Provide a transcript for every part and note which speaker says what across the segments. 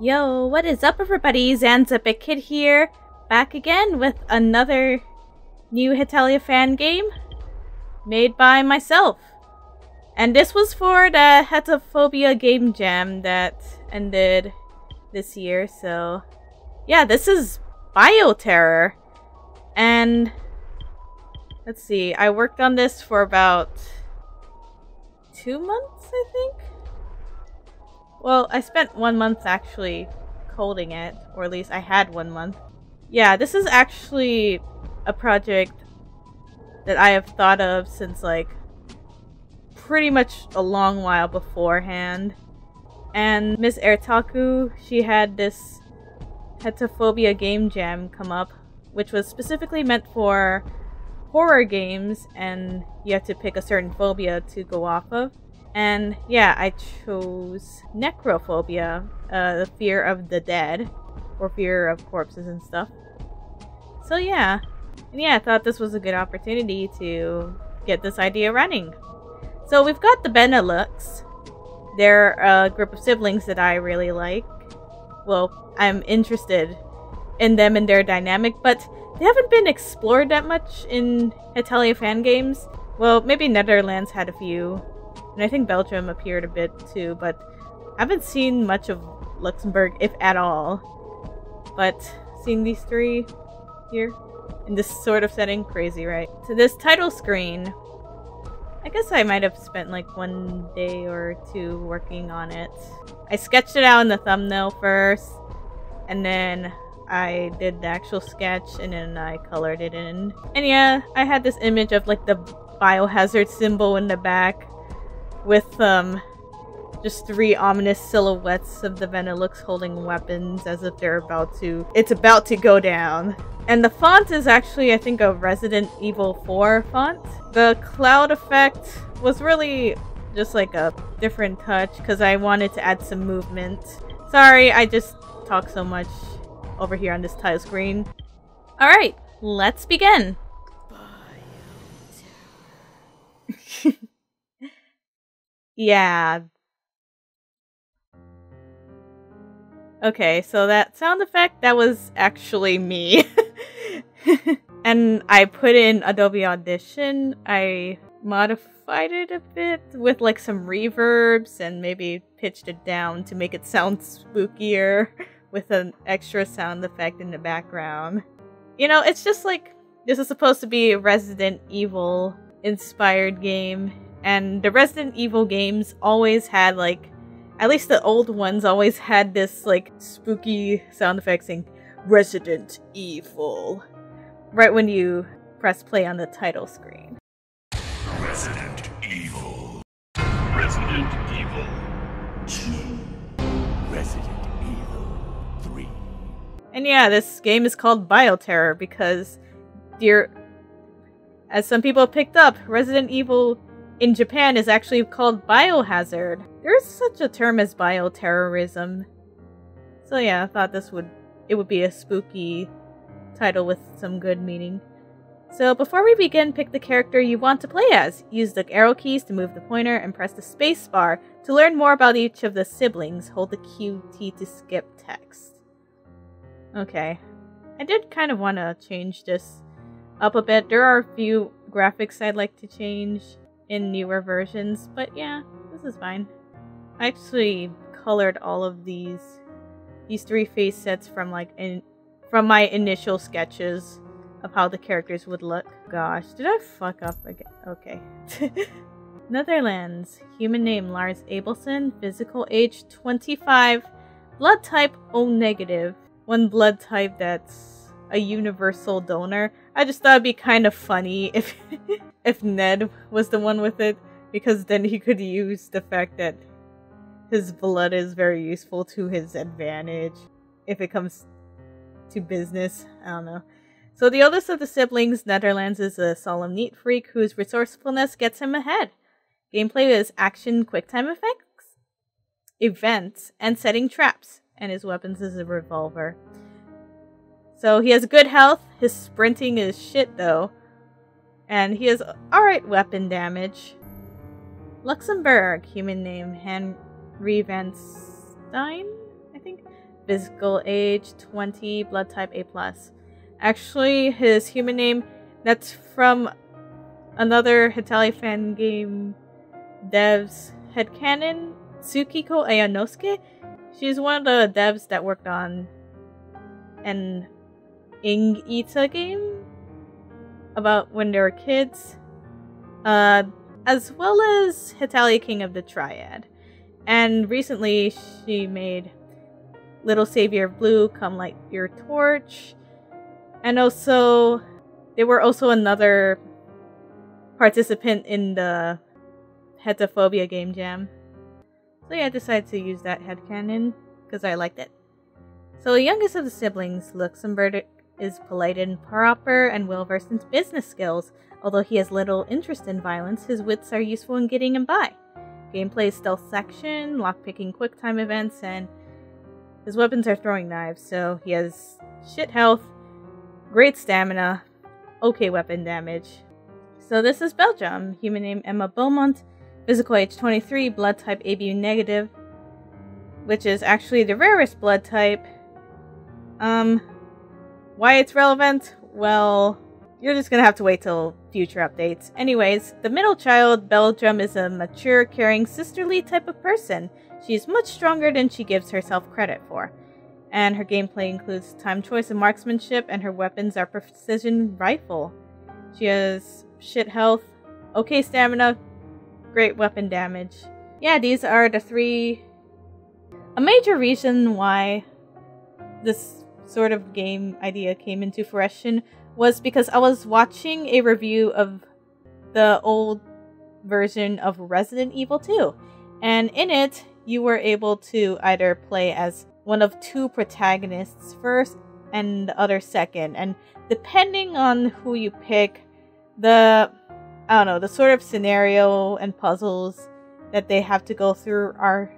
Speaker 1: Yo, what is up everybody? ZanZEpicKidd here, back again with another new Hetalia fan game made by myself. And this was for the Hetaphobia Game Jam that ended this year, so yeah, this is Bioterror. And let's see, I worked on this for about two months, I think? Well, I spent one month actually coding it, or at least I had one month. Yeah, this is actually a project that I have thought of since like pretty much a long while beforehand. And Miss Airtaku, she had this Hetaphobia game jam come up, which was specifically meant for horror games, and you have to pick a certain phobia to go off of. And yeah, I chose necrophobia, uh, the fear of the dead, or fear of corpses and stuff. So yeah, and yeah, I thought this was a good opportunity to get this idea running. So we've got the Benelux. They're a group of siblings that I really like. Well, I'm interested in them and their dynamic, but they haven't been explored that much in Hetalia fan games. Well, maybe Netherlands had a few, and I think Belgium appeared a bit too, but I haven't seen much of Luxembourg, if at all. But seeing these three here in this sort of setting, crazy, right? So this title screen, I guess I might have spent like one day or two working on it. I sketched it out in the thumbnail first, and then I did the actual sketch, and then I colored it in. And yeah, I had this image of like the biohazard symbol in the back with um just three ominous silhouettes of the Benelux holding weapons as if they're about to it's about to go down. And the font is actually I think a Resident Evil 4 font. The cloud effect was really just like a different touch because I wanted to add some movement. Sorry, I just talk so much over here on this tile screen. Alright, let's begin. Yeah. Okay, so that sound effect, that was actually me. and I put in Adobe Audition. I modified it a bit with like some reverbs and maybe pitched it down to make it sound spookier with an extra sound effect in the background. You know, it's just like this is supposed to be a Resident Evil inspired game and the Resident Evil games always had like at least the old ones always had this like spooky sound effect saying Resident Evil right when you press play on the title screen.
Speaker 2: Resident Evil. Resident Evil 2. Resident Evil 3.
Speaker 1: And yeah, this game is called Bioterror because dear as some people have picked up, Resident Evil in Japan is actually called biohazard. There's such a term as bioterrorism. So yeah, I thought this would it would be a spooky title with some good meaning. So before we begin, pick the character you want to play as. Use the arrow keys to move the pointer and press the space bar. To learn more about each of the siblings, hold the QT to skip text. Okay. I did kind of want to change this up a bit. There are a few graphics I'd like to change in newer versions, but yeah, this is fine. I actually colored all of these these three face sets from like in from my initial sketches of how the characters would look. Gosh, did I fuck up again? Okay. Netherlands. Human name Lars Abelson. Physical age 25. Blood type O negative. One blood type that's a universal donor. I just thought it'd be kind of funny if if Ned was the one with it, because then he could use the fact that his blood is very useful to his advantage if it comes to business. I don't know. So the oldest of the siblings, Netherlands, is a solemn neat freak whose resourcefulness gets him ahead. Gameplay is action quicktime effects, events, and setting traps, and his weapons is a revolver. So he has good health. His sprinting is shit though. And he has alright weapon damage. Luxembourg, human name Henry Van Stein, I think. physical age 20, blood type A+. Plus. Actually, his human name, that's from another Hetalia fan game devs headcanon, Tsukiko Ayanosuke. She's one of the devs that worked on an Ing Ita game about when they were kids, uh, as well as Hetalia King of the Triad. And recently she made Little Savior Blue, Come Light Your Torch, and also they were also another participant in the Hetaphobia game jam. So yeah, I decided to use that headcanon because I liked it. So the youngest of the siblings, Luxembourg is polite and proper and well versed in business skills. Although he has little interest in violence, his wits are useful in getting him by. Gameplay is stealth section, lockpicking quick time events, and his weapons are throwing knives, so he has shit health, great stamina, okay weapon damage. So this is Belgium. Human name Emma Beaumont, physical age 23, blood type AB negative, which is actually the rarest blood type. Um, why it's relevant? Well, you're just gonna have to wait till future updates. Anyways, the middle child, Belgium, is a mature, caring, sisterly type of person. She's much stronger than she gives herself credit for. And her gameplay includes time choice and marksmanship, and her weapons are precision rifle. She has shit health, okay stamina, great weapon damage. Yeah, these are the three. A major reason why this sort of game idea came into fruition was because I was watching a review of the old version of Resident Evil 2. And in it, you were able to either play as one of two protagonists first and the other second. And depending on who you pick, the I don't know, the sort of scenario and puzzles that they have to go through are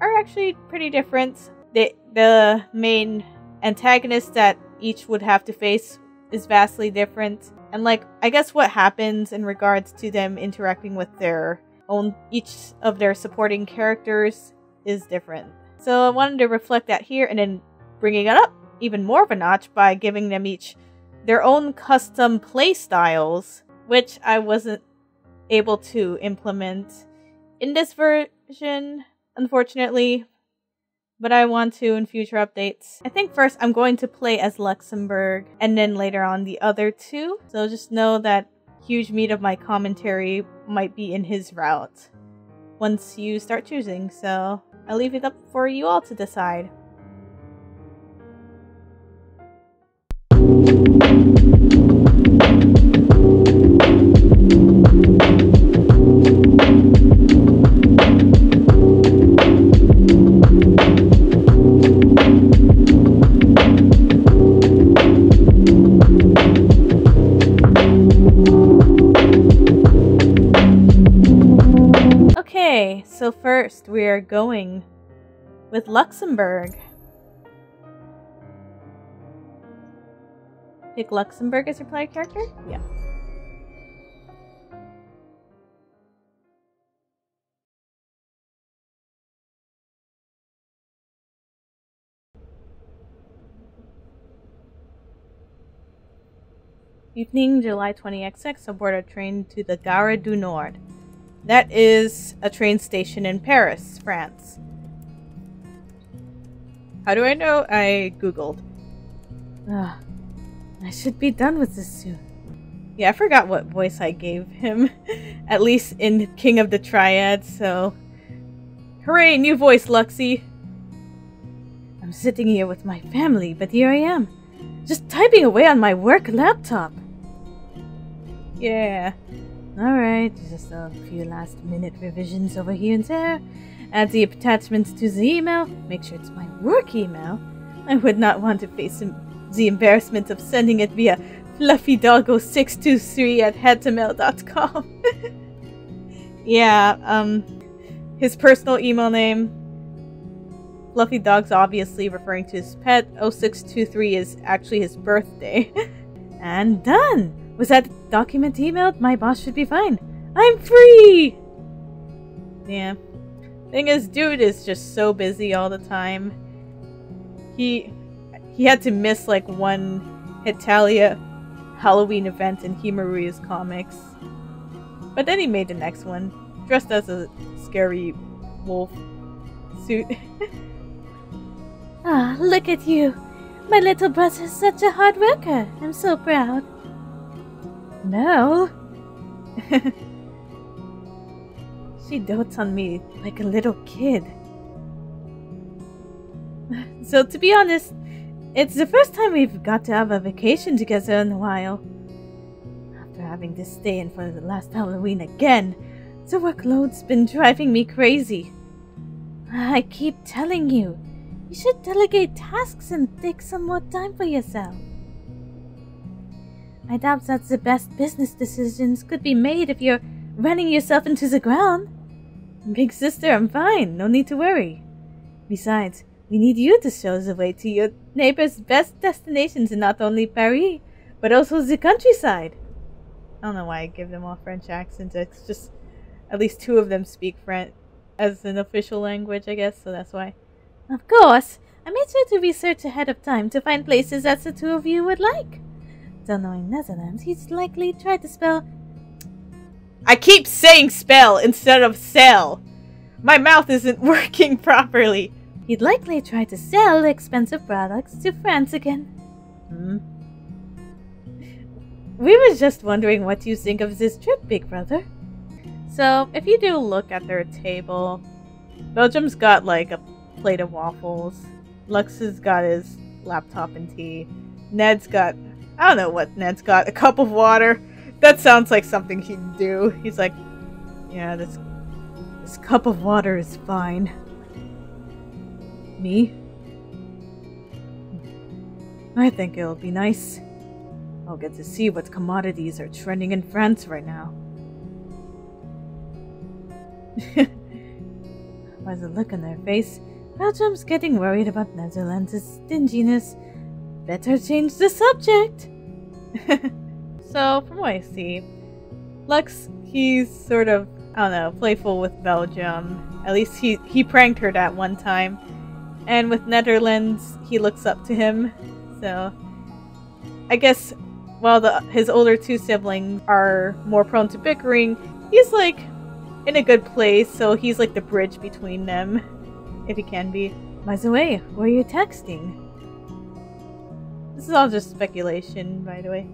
Speaker 1: are actually pretty different. The the main antagonists that each would have to face is vastly different. And like I guess what happens in regards to them interacting with their own each of their supporting characters is different. So I wanted to reflect that here and then bringing it up even more of a notch by giving them each their own custom play styles, which I wasn't able to implement in this version, unfortunately, but I want to in future updates. I think first I'm going to play as Luxembourg and then later on the other two. So just know that huge meat of my commentary might be in his route once you start choosing. So I'll leave it up for you all to decide. First we are going with Luxembourg. Pick Luxembourg as your player character? Yeah. Evening, July 20XX, aboard a train to the Gare du Nord. That is a train station in Paris, France. How do I know? I googled. Ugh. I should be done with this soon. Yeah, I forgot what voice I gave him. At least in King of the Triad, so... Hooray, new voice, Luxie! I'm sitting here with my family, but here I am. Just typing away on my work laptop. Yeah, Alright, just a few last minute revisions over here and there. Add the attachments to the email. Make sure it's my work email. I would not want to face the embarrassment of sending it via fluffydoggo623 at headtomail.com. yeah, um, his personal email name. Fluffy Dog's obviously referring to his pet. 0623 is actually his birthday. and done! Was that document emailed? My boss should be fine. I'm free! Yeah. Thing is, dude is just so busy all the time. he he had to miss like one Hetalia Halloween event in Himaruya's comics. But then he made the next one, dressed as a scary wolf suit.
Speaker 3: Ah, look at you. My little brother's such a hard worker. I'm so proud.
Speaker 1: No. she dotes on me like a little kid. So, to be honest, it's the first time we've got to have a vacation together in a while. After having to stay in for the last Halloween again, the workload's been driving me crazy.
Speaker 3: I keep telling you, you should delegate tasks and take some more time for yourself. I doubt that the best business decisions could be made if you're running yourself into the ground.
Speaker 1: Big sister, I'm fine. No need to worry. Besides, we need you to show the way to your neighbor's best destinations in not only Paris, but also the countryside. I don't know why I give them all French accents. It's just at least two of them speak French as an official language, I guess, so that's why.
Speaker 3: Of course, I made sure to research ahead of time to find places that the two of you would like. Though knowing Netherlands, he's likely tried to spell.
Speaker 1: I keep saying spell instead of sell. My mouth isn't working properly.
Speaker 3: He'd likely try to sell expensive products to France again.
Speaker 1: Hmm. We were just wondering what you think of this trip, big brother. So, if you do look at their table, Belgium's got like a plate of waffles. Lux has got his laptop and tea. Ned's got, I don't know what Ned's got, a cup of water. That sounds like something he'd do. He's like, yeah, this, this cup of water is fine. Me? I think it'll be nice. I'll get to see what commodities are trending in France right now. By the look on their face, Belgium's getting worried about Netherlands' stinginess. Better change the subject! so, from what I see, Lux, he's sort of, I don't know, playful with Belgium. At least he, he pranked her that one time. And with Netherlands, he looks up to him. So, I guess while the his older two siblings are more prone to bickering, he's like in a good place, so he's like the bridge between them, if he can be. By the way, who are you texting? This is all just speculation, by the way.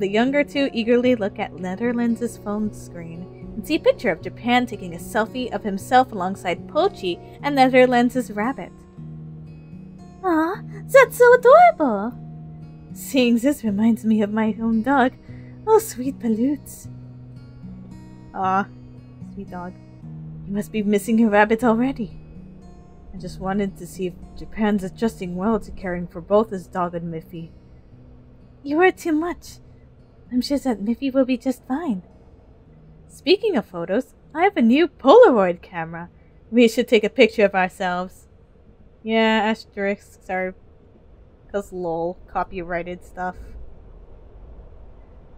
Speaker 1: The younger two eagerly look at Netherlands' phone screen and see a picture of Japan taking a selfie of himself alongside Pochi and Netherlands' rabbit.
Speaker 3: Aw, that's so adorable!
Speaker 1: Seeing this reminds me of my own dog. Oh, sweet Paloots. Ah, sweet dog. You must be missing your rabbit already. I just wanted to see if Japan's adjusting well to caring for both his dog and Miffy.
Speaker 3: You are too much. I'm sure that Miffy will be just fine.
Speaker 1: Speaking of photos, I have a new Polaroid camera. We should take a picture of ourselves. Yeah, asterisks are... Cause lol, copyrighted stuff.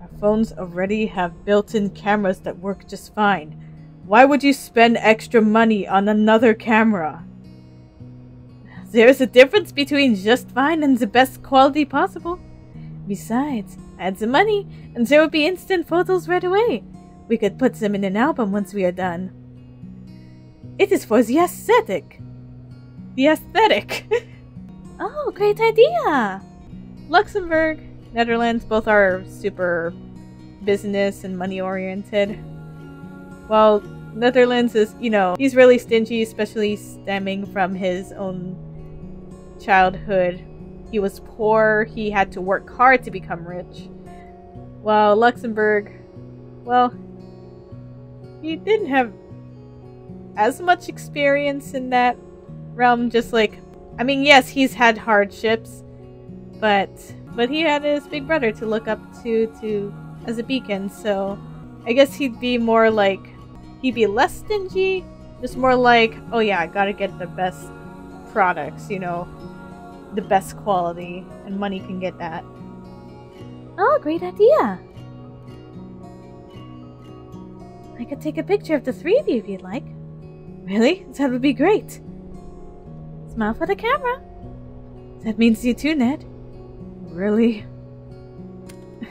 Speaker 1: Our phones already have built-in cameras that work just fine. Why would you spend extra money on another camera? There's a difference between just fine and the best quality possible. Besides, add the money, and there would be instant photos right away. We could put them in an album once we are done. It is for the aesthetic. The aesthetic.
Speaker 3: oh, great idea!
Speaker 1: Luxembourg Netherlands both are super business and money oriented. While Netherlands is, you know, he's really stingy, especially stemming from his own childhood. He was poor, he had to work hard to become rich. While Luxembourg, well, he didn't have as much experience in that realm, just like, I mean, yes, he's had hardships, but but he had his big brother to look up to to as a beacon, so I guess he'd be more like he'd be less stingy, just more like, oh yeah, I gotta get the best products, you know, the best quality, and money can get that.
Speaker 3: Oh, great idea! I could take a picture of the three of you if you'd like.
Speaker 1: Really? That would be great.
Speaker 3: Smile for the camera. That means you too, Ned.
Speaker 1: Really?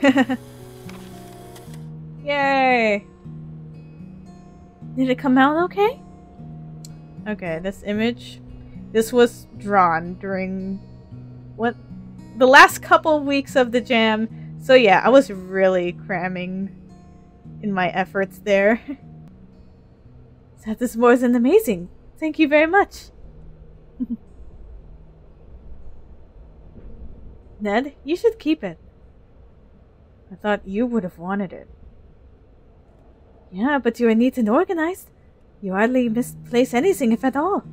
Speaker 1: Yay!
Speaker 3: Did it come out okay?
Speaker 1: Okay, this image, this was drawn during what the last couple of weeks of the jam. So yeah, I was really cramming in my efforts there.
Speaker 3: That is more than amazing. Thank you very much.
Speaker 1: Ned, you should keep it. I thought you would have wanted it.
Speaker 3: Yeah, but you are neat and organized. You hardly misplace anything, if at all.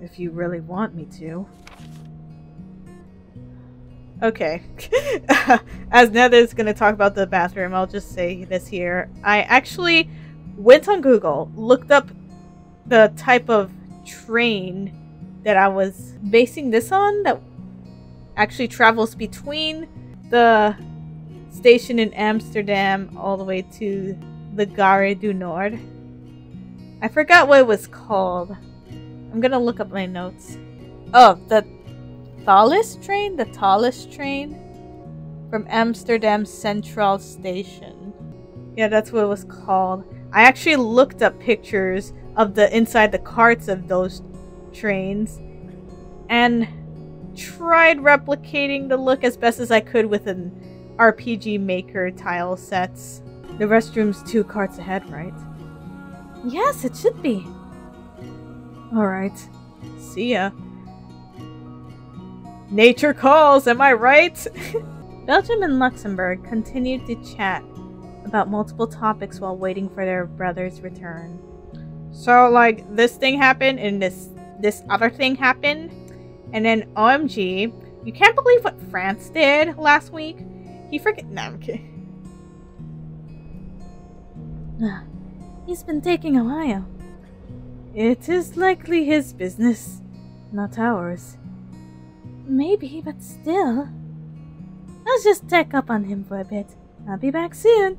Speaker 1: If you really want me to. Okay. As going to talk about the bathroom, I'll just say this here. I actually went on Google, looked up the type of train that I was basing this on that actually travels between the station in Amsterdam all the way to the Gare du Nord. I forgot what it was called. I'm gonna look up my notes. Oh, the Thalys train? The tallest train? From Amsterdam Central Station. Yeah, that's what it was called. I actually looked up pictures of the inside the carts of those trains and tried replicating the look as best as I could with an RPG Maker tile sets. The restroom's two carts ahead, right?
Speaker 3: Yes, it should be.
Speaker 1: Alright. See ya. Nature calls, am I right? Belgium and Luxembourg continued to chat about multiple topics while waiting for their brother's return. So like this thing happened and this this other thing happened and then OMG, you can't believe what France did last week. He freaking no, I'm kidding.
Speaker 3: He's been taking a while.
Speaker 1: It is likely his business, not ours.
Speaker 3: Maybe, but still. I'll just check up on him for a bit. I'll be back soon.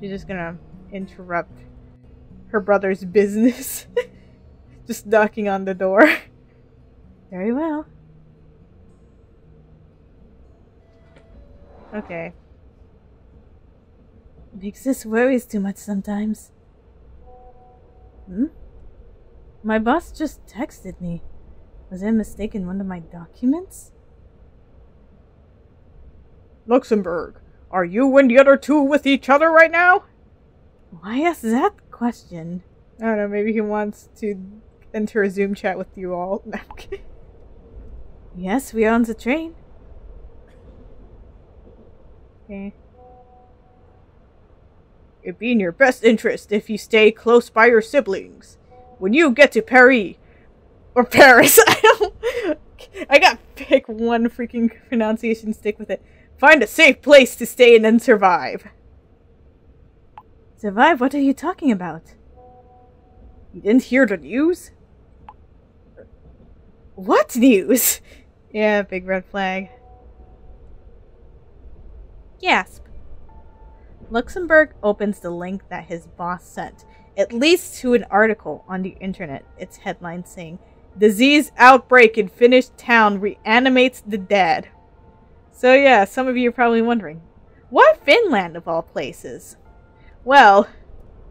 Speaker 1: She's just gonna interrupt her brother's business. just knocking on the door.
Speaker 3: Very well.
Speaker 1: Okay.
Speaker 3: Makes us worries too much sometimes. Hmm? My boss just texted me. Was I mistaken one of my documents?
Speaker 1: Luxembourg, are you and the other two with each other right now?
Speaker 3: Why ask that question?
Speaker 1: I don't know, maybe he wants to enter a Zoom chat with you all.
Speaker 3: yes, we are on the train.
Speaker 1: Okay. It'd be in your best interest if you stay close by your siblings. When you get to Paris, or Paris, I don't. I got pick one freaking pronunciation, stick with it. Find a safe place to stay and then survive.
Speaker 3: Survive? What are you talking about?
Speaker 1: You didn't hear the news? What news? Yeah, big red flag. Gasp. Luxembourg opens the link that his boss sent. It leads to an article on the internet. Its headline saying, Disease outbreak in Finnish town reanimates the dead. So yeah, some of you are probably wondering, why Finland of all places? Well,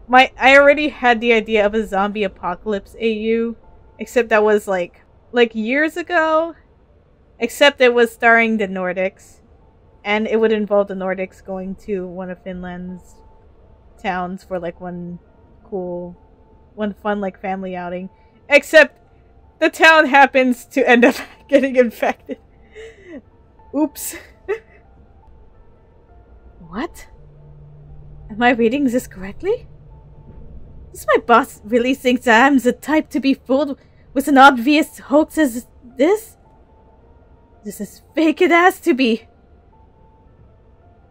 Speaker 1: my I already had the idea of a zombie apocalypse AU, except that was like like years ago. Except it was starring the Nordics, and it would involve the Nordics going to one of Finland's towns for like one cool, one fun like family outing. Except the town happens to end up getting infected. Oops.
Speaker 3: what? Am I reading this correctly? Does my boss really think that I'm the type to be fooled with an obvious hoax as this? This is fake it has to be.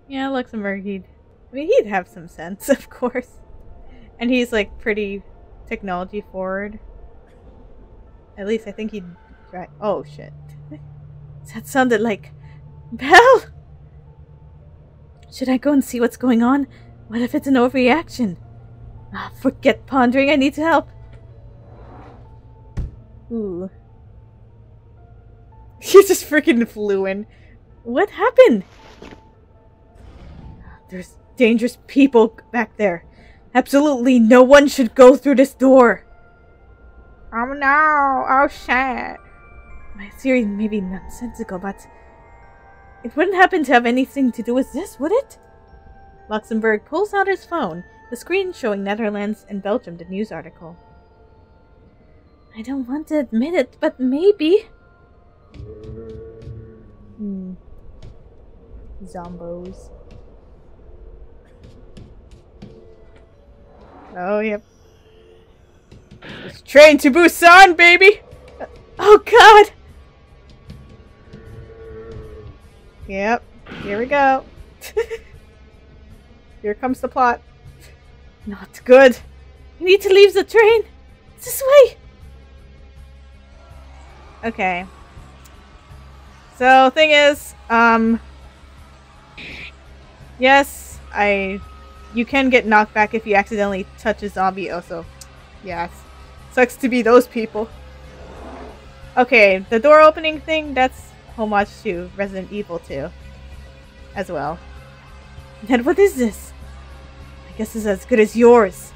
Speaker 1: Yeah, Luxembourg, he'd, I mean, he'd have some sense, of course. And he's, like, pretty technology forward. At least I think he'd try. Oh, shit.
Speaker 3: That sounded like Belle! Should I go and see what's going on? What if it's an overreaction? Ah, forget pondering, I need to help.
Speaker 1: Ooh. He just freaking flew in. What happened? There's dangerous people back there. Absolutely no one should go through this door. Oh no, oh shit. My theory may be nonsensical, but it wouldn't happen to have anything to do with this, would it? Luxembourg pulls out his phone, the screen showing Netherlands and Belgium the news article. I don't want to admit it, but maybe. Hmm. Zombos. Oh, yep. It's train to Busan, baby! Oh, God! Yep. Here we go. Here comes the plot. Not good. We need to leave the train. This way. Okay. So, thing is, um... Yes, I... You can get knocked back if you accidentally touch a zombie also. Yes. Sucks to be those people. Okay, the door opening thing, that's homage to Resident Evil 2. As well. And what is this? I guess it's as good as yours.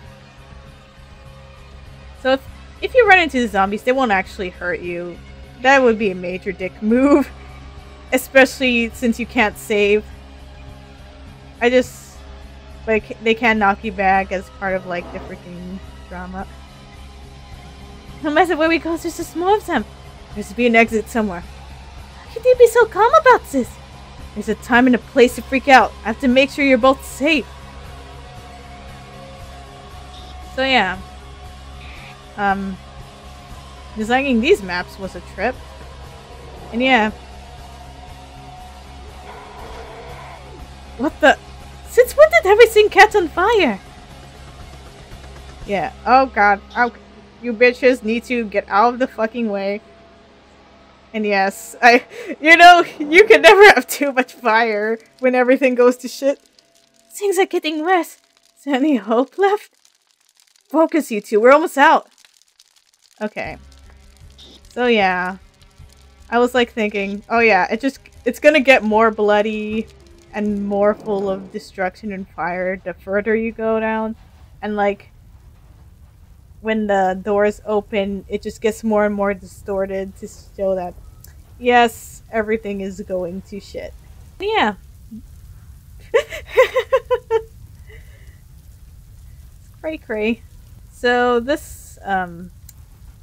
Speaker 1: So if, if you run into the zombies, they won't actually hurt you. That would be a major dick move. Especially since you can't save. I just... Like, they can knock you back as part of, like, the freaking drama. No matter where we go, there's just more of them. There's to be an exit somewhere. How can you be so calm about this? There's a time and a place to freak out. I have to make sure you're both safe. So yeah. Um, designing these maps was a trip. And yeah. What the? Since when did everything catch on fire? Yeah. Oh god. Oh, you bitches need to get out of the fucking way. And yes, I, you know, you can never have too much fire when everything goes to shit. Things are getting worse. Is there any hope left? Focus, you two. We're almost out. Okay. So yeah. I was like thinking, oh yeah, it just, it's gonna get more bloody and more full of destruction and fire the further you go down. And like, when the doors open, it just gets more and more distorted to show that, yes, everything is going to shit. Yeah. cray cray. So this, um,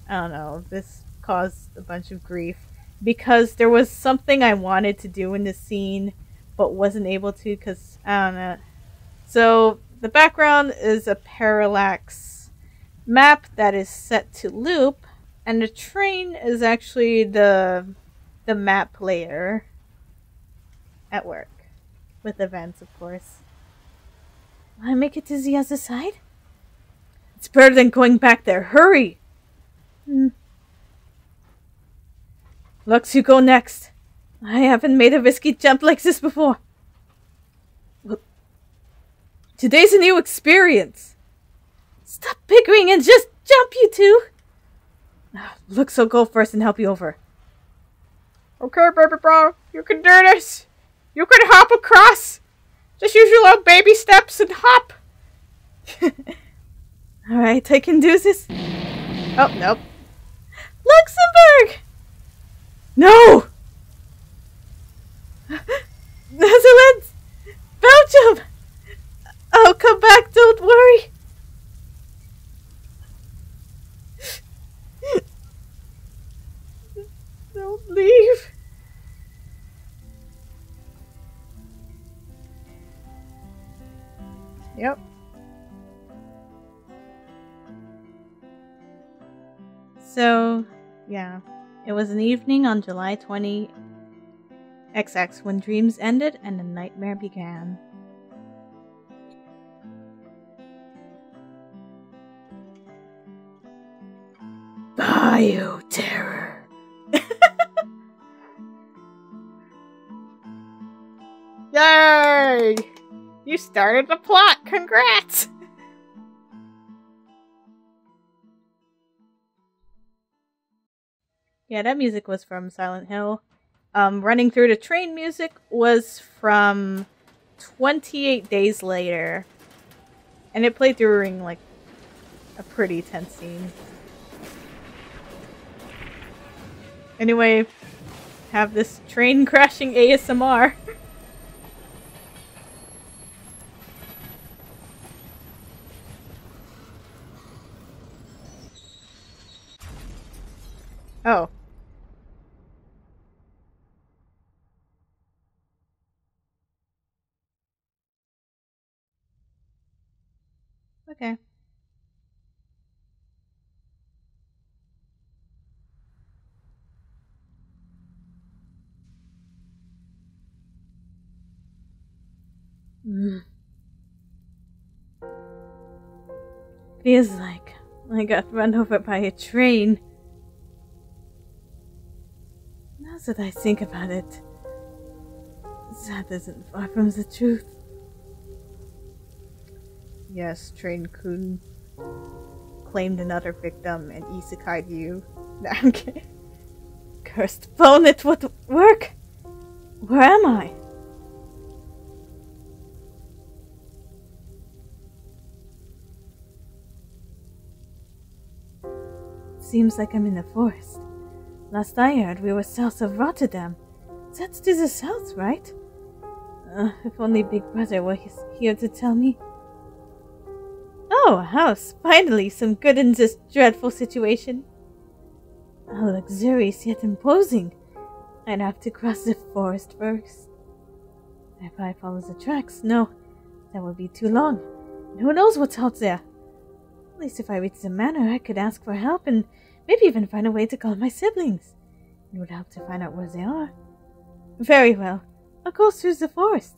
Speaker 1: I don't know, this caused a bunch of grief because there was something I wanted to do in the scene but wasn't able to because I don't know. So the background is a parallax map that is set to loop and the train is actually the the map layer at work with events of course. I make it to the other side? It's better than going back there. Hurry! Hmm. Lux, you go next. I haven't made a risky jump like this before. Today's a new experience. Stop bickering and just jump, you two. Look, so go first and help you over. Okay, baby bro. You can do this. You can hop across. Just use your little baby steps and hop. Alright, I can do this. Oh, nope. Luxembourg! No! Netherlands! Belgium! I'll come back, don't worry! Was an evening on July 20 XX when dreams ended and a nightmare began. Bio terror. Yay! You started the plot! Congrats! Yeah, that music was from Silent Hill. Um, Running Through the Train music was from 28 Days Later. And it played during, like, a pretty tense scene. Anyway, have this train crashing ASMR. oh. Mm. Feels like I got run over by a train. Now that I think about it, that isn't far from the truth. Yes, Train Kun claimed another victim and isekai'd you. I'm kidding. Cursed phone, it would work! Where am I? Seems like I'm in the forest. Last I heard, we were south of Rotterdam. That's to the south, right? Uh, if only Big Brother were here to tell me. Oh, a house! Finally, some good in this dreadful situation. How luxurious yet imposing. I'd have to cross the forest first. If I follow the tracks, no, that would be too long. And who knows what's out there? At least if I reach the manor, I could ask for help and maybe even find a way to call my siblings. It would help to find out where they are. Very well. I'll go through the forest.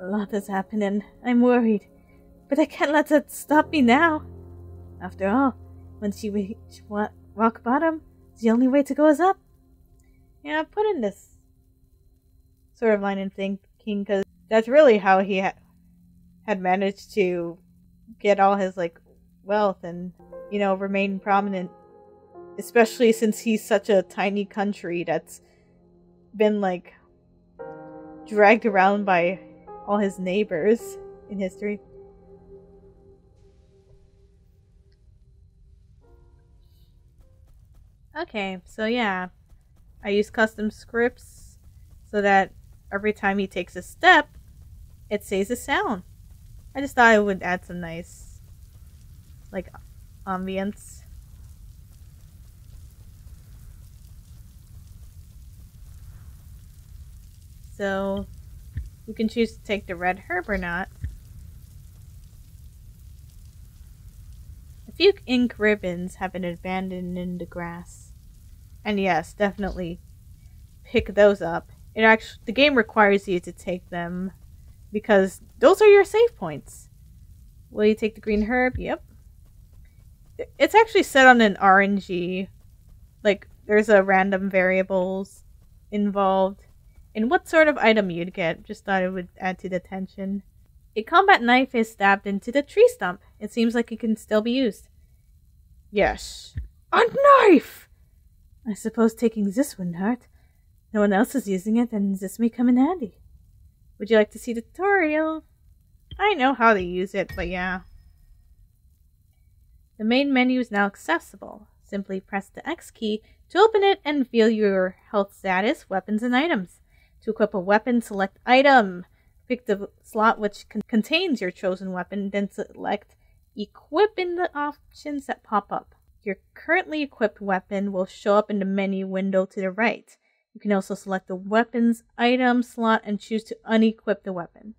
Speaker 1: A lot has happened and I'm worried. But I can't let that stop me now. After all, once you reach rock bottom, the only way to go is up. Yeah, put in this sort of line of thinking because that's really how he ha- had managed to get all his like wealth and you know remain prominent especially since he's such a tiny country that's been like dragged around by all his neighbors in history. Okay, so yeah, I use custom scripts so that every time he takes a step, it says a sound. I just thought I would add some nice, like, ambience. So you can choose to take the red herb or not. A few ink ribbons have been abandoned in the grass. And yes, definitely pick those up. It actually the game requires you to take them because those are your save points. Will you take the green herb? Yep. It's actually set on an RNG. Like there's a random variables involved and what sort of item you'd get. Just thought it would add to the tension. A combat knife is stabbed into the tree stump. It seems like it can still be used. Yes. A knife! I suppose taking this wouldn't hurt. No one else is using it, and this may come in handy. Would you like to see the tutorial? I know how to use it, but yeah. The main menu is now accessible. Simply press the X key to open it and view your health status, weapons, and items. To equip a weapon, select item. Pick the slot which con contains your chosen weapon, then select equip in the options that pop up. Your currently equipped weapon will show up in the menu window to the right. You can also select the weapons item slot and choose to unequip the weapon.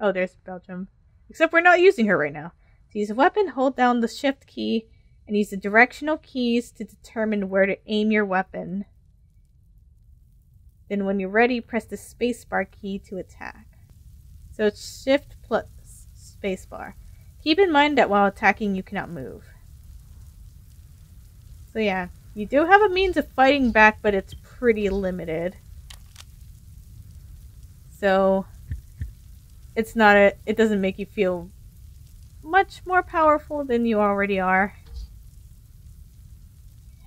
Speaker 1: Oh, there's Belgium. Except we're not using her right now. To use a weapon, hold down the shift key and use the directional keys to determine where to aim your weapon. Then when you're ready, press the spacebar key to attack. So it's shift plus spacebar. Keep in mind that while attacking, you cannot move. So yeah, you do have a means of fighting back, but it's pretty limited. So it's not a, it doesn't make you feel much more powerful than you already are.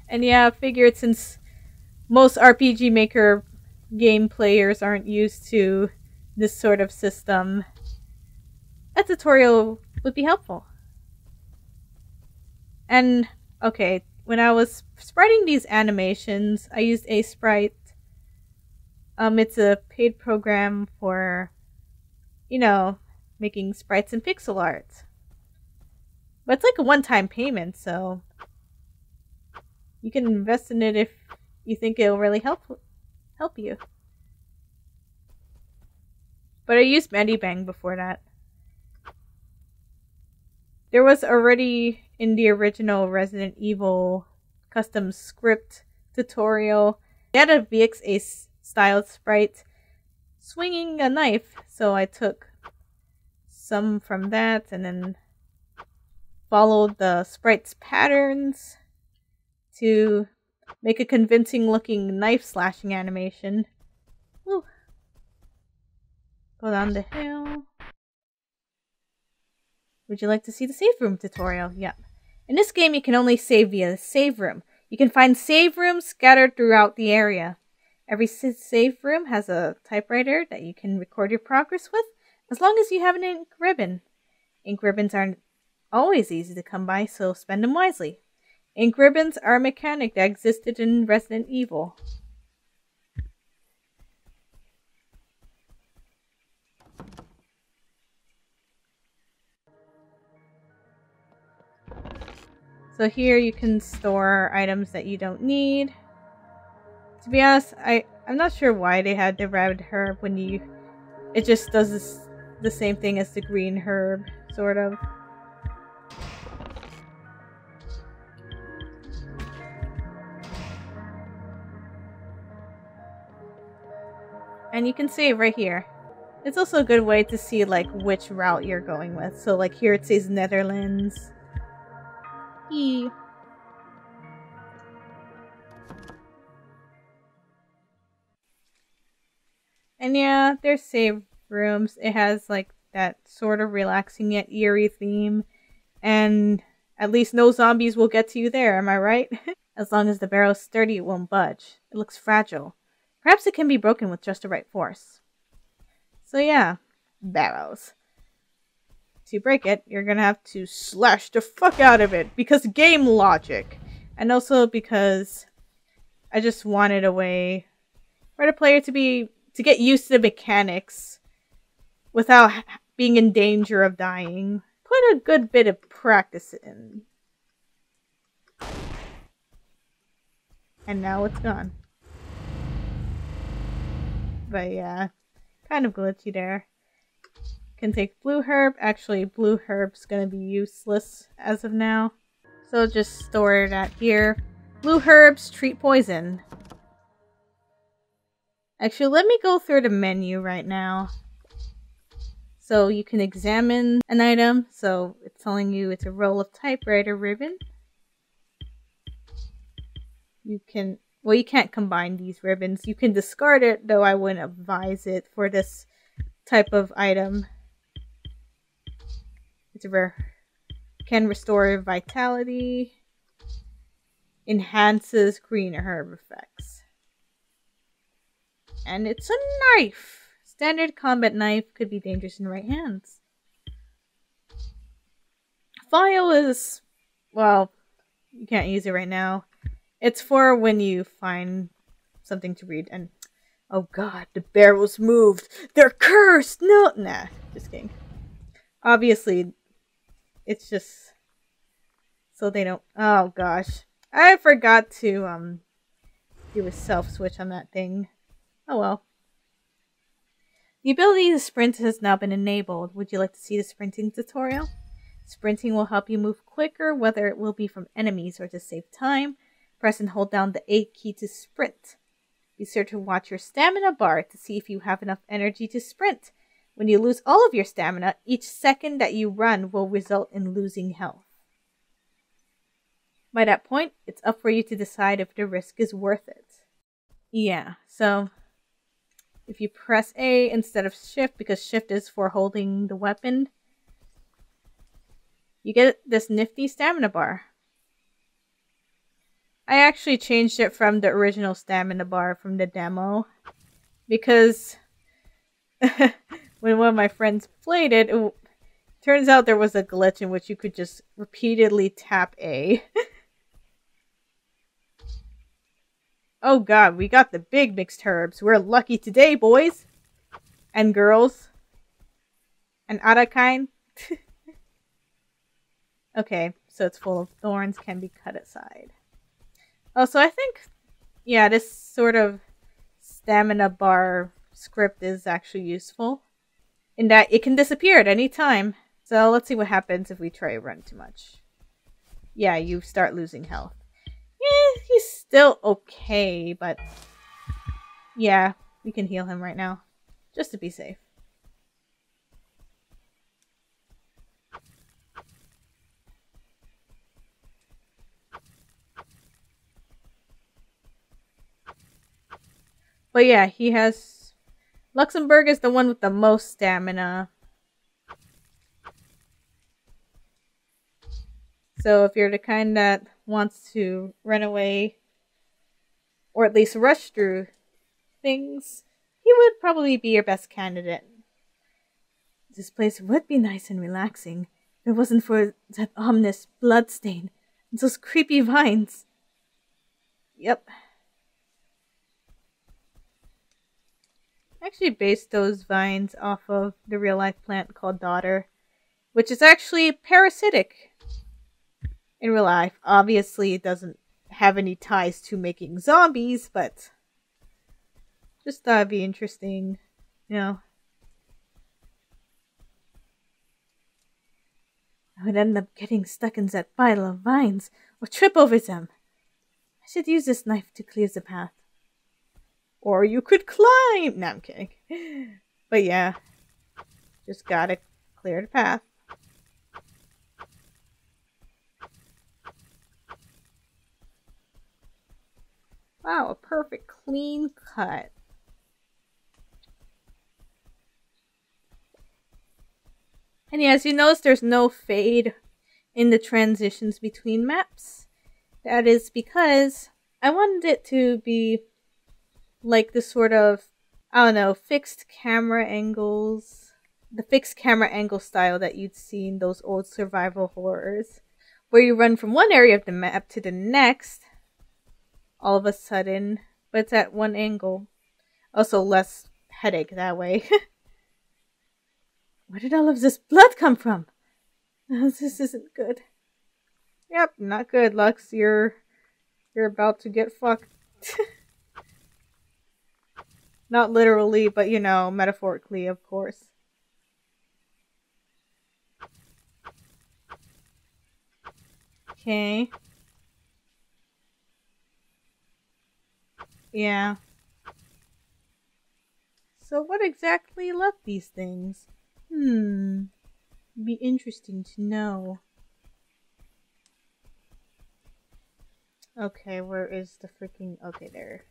Speaker 1: And yeah, I figured since most RPG Maker game players aren't used to this sort of system, a tutorial would be helpful. And okay, when I was spriting these animations, I used Aseprite. Um, it's a paid program for, you know, making sprites and pixel art. But it's like a one-time payment, so you can invest in it if you think it'll really help help you. But I used MediBang before that. There was already in the original Resident Evil custom script tutorial, they had a VXA styled sprite swinging a knife, so I took some from that and then followed the sprite's patterns to make a convincing looking knife slashing animation. Woo. Go down the hill. Would you like to see the save room tutorial? Yep. In this game, you can only save via the save room. You can find save rooms scattered throughout the area. Every save room has a typewriter that you can record your progress with, as long as you have an ink ribbon. Ink ribbons aren't always easy to come by, so spend them wisely. Ink ribbons are a mechanic that existed in Resident Evil. So here you can store items that you don't need. To be honest, I, I'm not sure why they had the red herb when you... It just does this, the same thing as the green herb, sort of. And you can save right here. It's also a good way to see like which route you're going with. So like here it says Netherlands. E. And yeah, there's save rooms. It has like that sort of relaxing yet eerie theme. And at least no zombies will get to you there, am I right? as long as the barrel's sturdy, it won't budge. It looks fragile. Perhaps it can be broken with just the right force. So yeah, barrels. To break it, you're gonna have to slash the fuck out of it because game logic. And also because I just wanted a way for the player to be to get used to the mechanics without being in danger of dying. Put a good bit of practice in. And now it's gone. But yeah, kind of glitchy there. Can take blue herb. Actually, blue herb's gonna be useless as of now. So just store that here. Blue herbs treat poison. Actually, let me go through the menu right now. So you can examine an item. So it's telling you it's a roll of typewriter ribbon. You can well, you can't combine these ribbons. You can discard it, though I wouldn't advise it for this type of item. Rare. Can restore vitality. Enhances green herb effects. And it's a knife! Standard combat knife could be dangerous in right hands. File is, well, you can't use it right now. It's for when you find something to read and oh god, the barrels moved. They're cursed. No, nah, just kidding. Obviously, it's just so they don't. Oh gosh, I forgot to um do a self switch on that thing. Oh well. The ability to sprint has now been enabled. Would you like to see the sprinting tutorial? Sprinting will help you move quicker, whether it will be from enemies or to save time. Press and hold down the A key to sprint. Be sure to watch your stamina bar to see if you have enough energy to sprint. When you lose all of your stamina, each second that you run will result in losing health. By that point, it's up for you to decide if the risk is worth it. Yeah, so if you press A instead of shift, because shift is for holding the weapon, you get this nifty stamina bar. I actually changed it from the original stamina bar from the demo because when one of my friends played it, it turns out there was a glitch in which you could just repeatedly tap A. oh god, we got the big mixed herbs. We're lucky today, boys and girls and kind. okay, so it's full of thorns, can be cut aside. Oh, also, I think, yeah, this sort of stamina bar script is actually useful in that it can disappear at any time. So let's see what happens if we try to run too much. Yeah, you start losing health. Eh, he's still okay, but yeah, we can heal him right now, just to be safe. But yeah, he has... Luxembourg is the one with the most stamina. So if you're the kind that wants to run away, or at least rush through things, he would probably be your best candidate. This place would be nice and relaxing if it wasn't for that ominous blood stain and those creepy vines. Yep, actually based those vines off of the real life plant called Dodder, which is actually parasitic in real life. Obviously, it doesn't have any ties to making zombies, but just thought it'd be interesting, you know. I would end up getting stuck in that pile of vines or trip over them. I should use this knife to clear the path. Or you could climb. No, I'm kidding. But yeah, just gotta clear the path. Wow, a perfect clean cut. And yeah, as you notice, there's no fade in the transitions between maps. That is because I wanted it to be like the sort of I don't know, fixed camera angles, the fixed camera angle style that you'd see in those old survival horrors, where you run from one area of the map to the next all of a sudden, but it's at one angle. Also less headache that way. Where did all of this blood come from? this isn't good. Yep, not good, Lux. You're you're about to get fucked. Not literally, but you know, metaphorically, of course. Okay. Yeah. So what exactly left these things? Hmm. Be interesting to know. Okay, where is the freaking... Okay, there.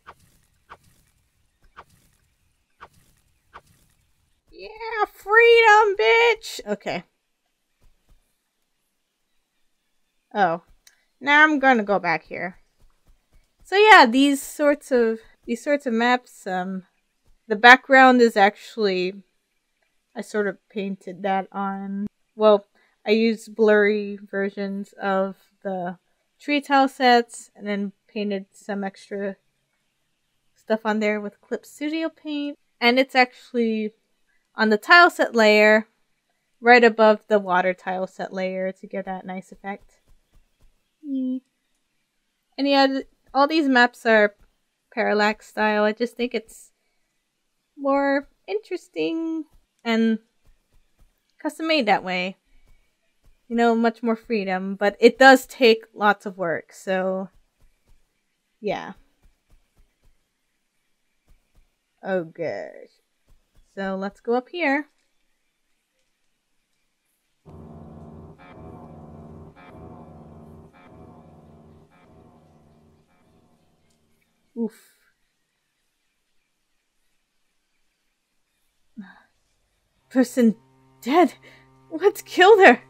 Speaker 1: Yeah, freedom, bitch! Okay. Oh. Now I'm gonna go back here. So yeah, these sorts of these sorts of maps, um the background is actually I sort of painted that on well, I used blurry versions of the tree tile sets and then painted some extra stuff on there with Clip Studio Paint. And it's actually on the tile set layer right above the water tile set layer to get that nice effect. Mm. And yeah, all these maps are parallax style. I just think it's more interesting and custom made that way. You know, much more freedom, but it does take lots of work, so yeah. Oh gosh. So let's go up here. Oof. Person dead? What's killed her?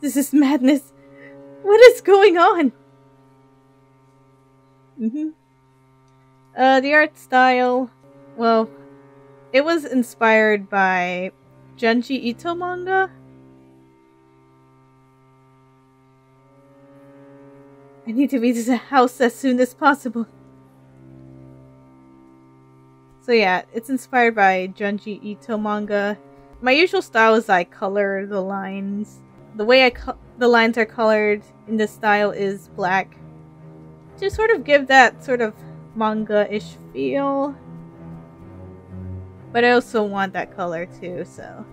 Speaker 1: This is madness. What is going on? Mm-hmm. Uh, the art style, well, it was inspired by Junji Ito manga. I need to visit the house as soon as possible. So yeah, it's inspired by Junji Ito manga. My usual style is I color the lines. The way I the lines are colored in this style is black to sort of give that sort of manga-ish feel. But I also want that color too, so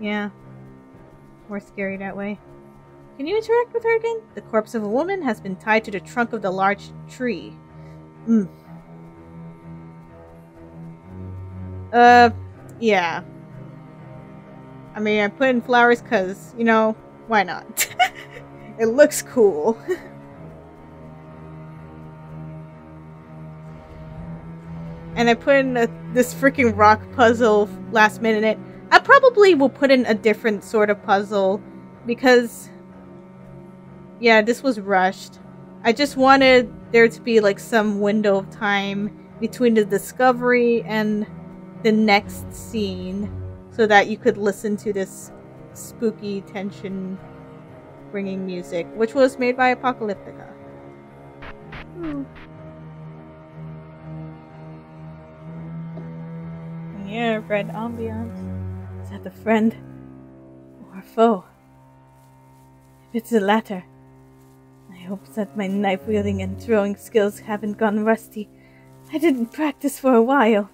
Speaker 1: yeah. More scary that way. Can you interact with her again? The corpse of a woman has been tied to the trunk of the large tree. Hmm. Uh, yeah. I mean, I put in flowers because, you know, why not? it looks cool. and I put in a, this freaking rock puzzle last minute. I probably will put in a different sort of puzzle because, yeah, this was rushed. I just wanted there to be like some window of time between the discovery and the next scene so that you could listen to this spooky tension bringing music, which was made by Apocalyptica. Hmm. Yeah, red ambiance. Is that a friend or a foe? If it's the latter, I hope that my knife wielding and throwing skills haven't gone rusty. I didn't practice for a while.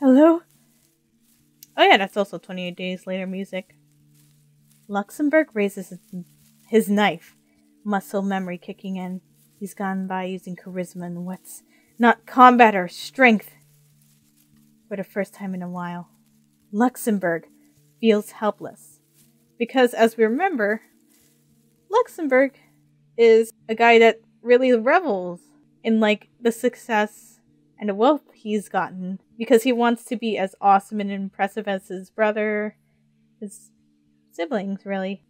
Speaker 1: Hello? Oh yeah, that's also 28 Days Later music. Luxembourg raises his knife, muscle memory kicking in. He's gone by using charisma and wits, not combat or strength. For the first time in a while, Luxembourg feels helpless. Because, as we remember, Luxembourg is a guy that really revels in like the success and the wealth he's gotten because he wants to be as awesome and impressive as his brother, his siblings, really.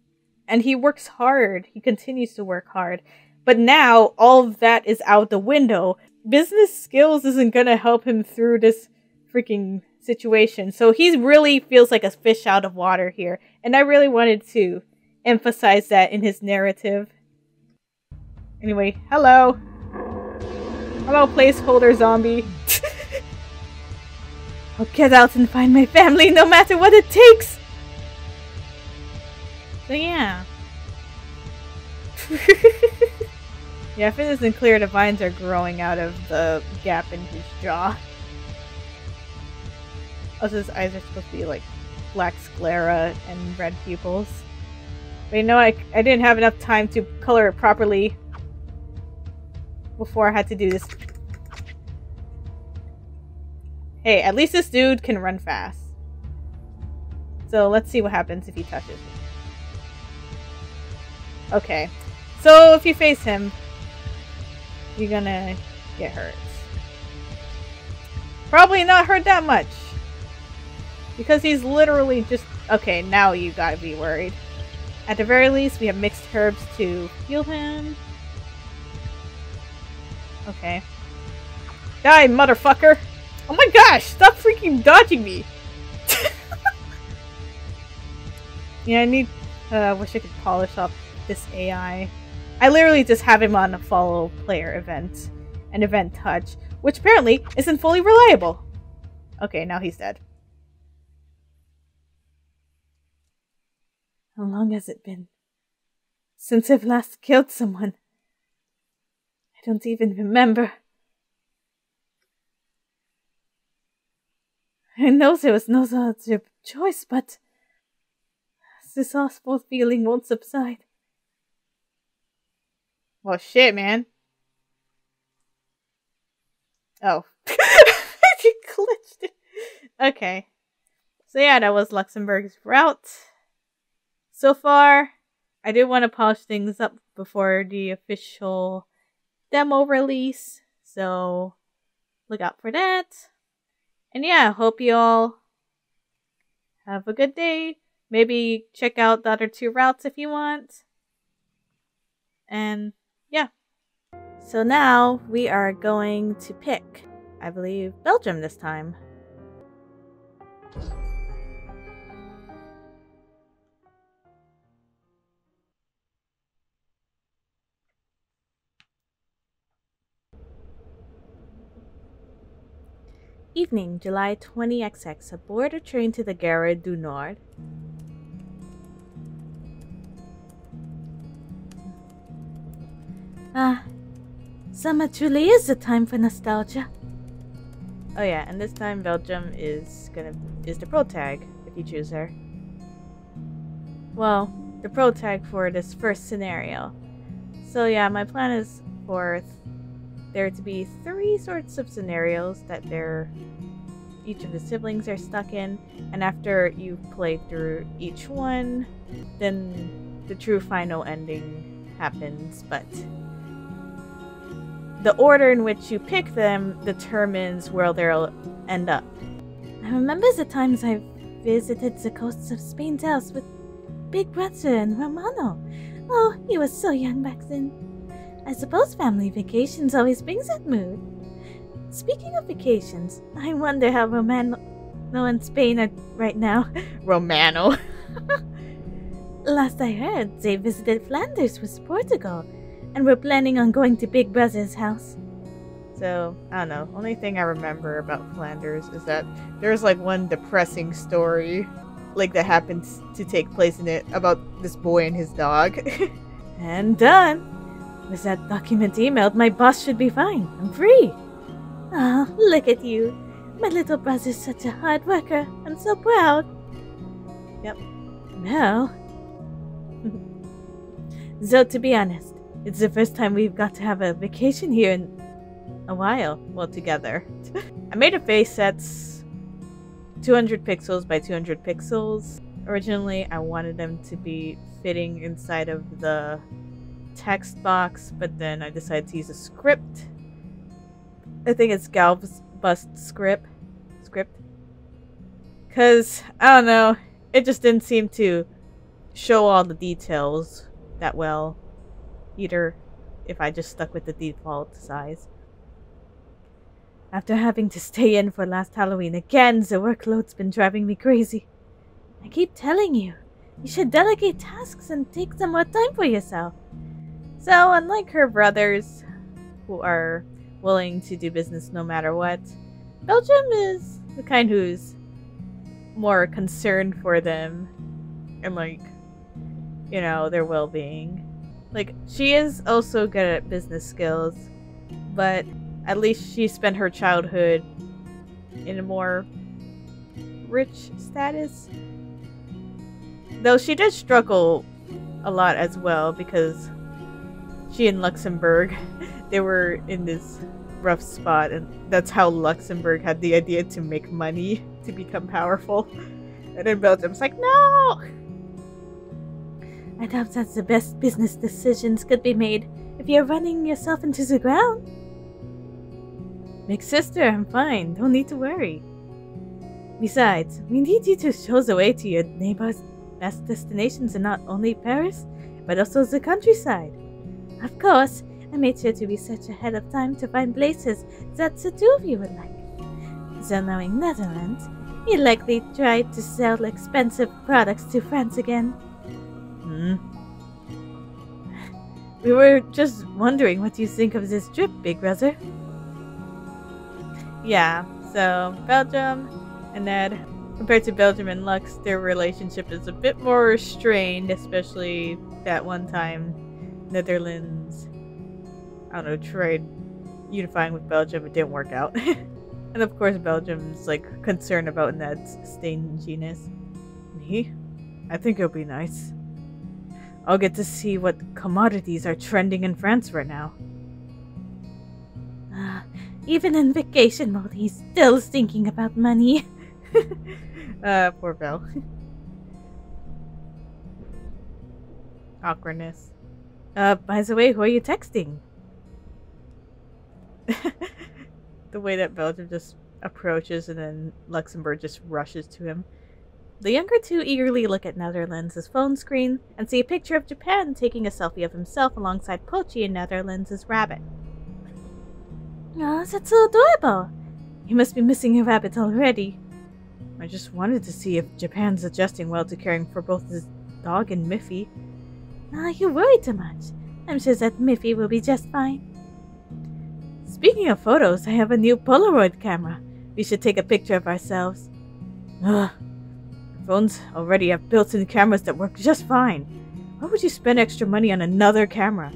Speaker 1: And he works hard. He continues to work hard. But now all of that is out the window. Business skills isn't going to help him through this freaking situation. So he really feels like a fish out of water here. And I really wanted to emphasize that in his narrative. Anyway, hello. Hello, placeholder zombie. I'll get out and find my family no matter what it takes. So yeah. Yeah, if it isn't clear, the vines are growing out of the gap in his jaw. Also, his eyes are supposed to be like black sclera and red pupils. But you know, I, I didn't have enough time to color it properly before I had to do this. Hey, at least this dude can run fast. So let's see what happens if he touches me. Okay. So if you face him, you're gonna get hurt. Probably not hurt that much. Because he's literally just... Okay, now you gotta be worried. At the very least, we have mixed herbs to heal him. Okay. Die, motherfucker! Oh my gosh! Stop freaking dodging me! yeah, I need... Uh, wish I could polish up this AI. I literally just have him on a follow player event, an event touch, which apparently isn't fully reliable. Okay, now he's dead. How long has it been? Since I've last killed someone. I don't even remember. I know there was no other choice, but this awful feeling won't subside. Well, shit, man. Oh. you glitched it. Okay. So yeah, that was Luxembourg's route. So far, I did want to polish things up before the official demo release. So look out for that. And yeah, hope you all have a good day. maybe check out the other two routes if you want. And yeah. So now we are going to pick, I believe, Belgium this time. Evening, July 20XX, aboard a train to the Gare du Nord.
Speaker 3: Ah, summer truly is a time for nostalgia.
Speaker 1: Oh yeah, and this time Belgium is gonna is the pro tag if you choose her. Well, the pro tag for this first scenario. So yeah, my plan is for th- there to be three sorts of scenarios that they're each of the siblings are stuck in, and after you've played through each one, then the true final ending happens, but the order in which you pick them determines where they'll end up.
Speaker 3: I remember the times I visited the coasts of Spain's house with Big Brother and Romano. Oh, he was so young back then. I suppose family vacations always brings that mood. Speaking of vacations, I wonder how Romano and Spain are right now.
Speaker 1: Romano.
Speaker 3: Last I heard, they visited Flanders with Portugal and we're planning on going to Big Brother's house.
Speaker 1: So, I don't know. Only thing I remember about Flanders is that there's like one depressing story like that happens to take place in it about this boy and his dog.
Speaker 3: and done. With that document emailed, my boss should be fine. I'm free. Ah, oh, look at you. My little brother's such a hard worker. I'm so proud.
Speaker 1: Yep.
Speaker 3: Well. so, to be honest, it's the first time we've got to have a vacation here in a while. Well, together.
Speaker 1: I made a face that's 200 pixels by 200 pixels. Originally, I wanted them to be fitting inside of the text box, but then I decided to use a script. I think it's Galv's Bust script. Script. Because, I don't know, it just didn't seem to show all the details that well either if I just stuck with the default size.
Speaker 3: After having to stay in for last Halloween again, the workload's been driving me crazy. I keep telling you, you should delegate tasks and take some more time for yourself.
Speaker 1: So, unlike her brothers, who are willing to do business no matter what, Belgium is the kind who's more concerned for them and, like, you know, their well being. Like, she is also good at business skills, but at least she spent her childhood in a more rich status. Though she did struggle a lot as well because she and Luxembourg, they were in this rough spot, and that's how Luxembourg had the idea to make money to become powerful. And then Belgium's like, no!
Speaker 3: I doubt that the best business decisions could be made if you're running yourself into the ground.
Speaker 1: Big sister, I'm fine. Don't need to worry.
Speaker 3: Besides, we need you to show the way to your neighbor's best destinations in not only Paris, but also the countryside. Of course, I made sure to research ahead of time to find places that the two of you would like. So knowing Netherlands, you likely tried to sell expensive products to France again.
Speaker 1: Hmm. We were just wondering what you think of this trip, Big Brother. Yeah, so Belgium and Ned, compared to Belgium and Lux, their relationship is a bit more restrained, especially that one time Netherlands, I don't know, tried unifying with Belgium. It didn't work out. and of course, Belgium's like concerned about Ned's stinginess. Me? I think it'll be nice. I'll get to see what commodities are trending in France right now.
Speaker 3: Uh, even in vacation mode, he's still thinking about money.
Speaker 1: uh, poor Belle. Awkwardness. Uh, by the way, who are you texting? the way that Belgium just approaches and then Luxembourg just rushes to him. The younger two eagerly look at Netherlands' phone screen and see a picture of Japan taking a selfie of himself alongside Pochi and Netherlands' rabbit.
Speaker 3: Oh, that's so adorable.
Speaker 1: You must be missing your rabbit already. I just wanted to see if Japan's adjusting well to caring for both his dog and Miffy.
Speaker 3: Ah, you worry too much. I'm sure that Miffy will be just fine.
Speaker 1: Speaking of photos, I have a new Polaroid camera. We should take a picture of ourselves. Ugh. Phones already have built-in cameras that work just fine. Why would you spend extra money on another camera?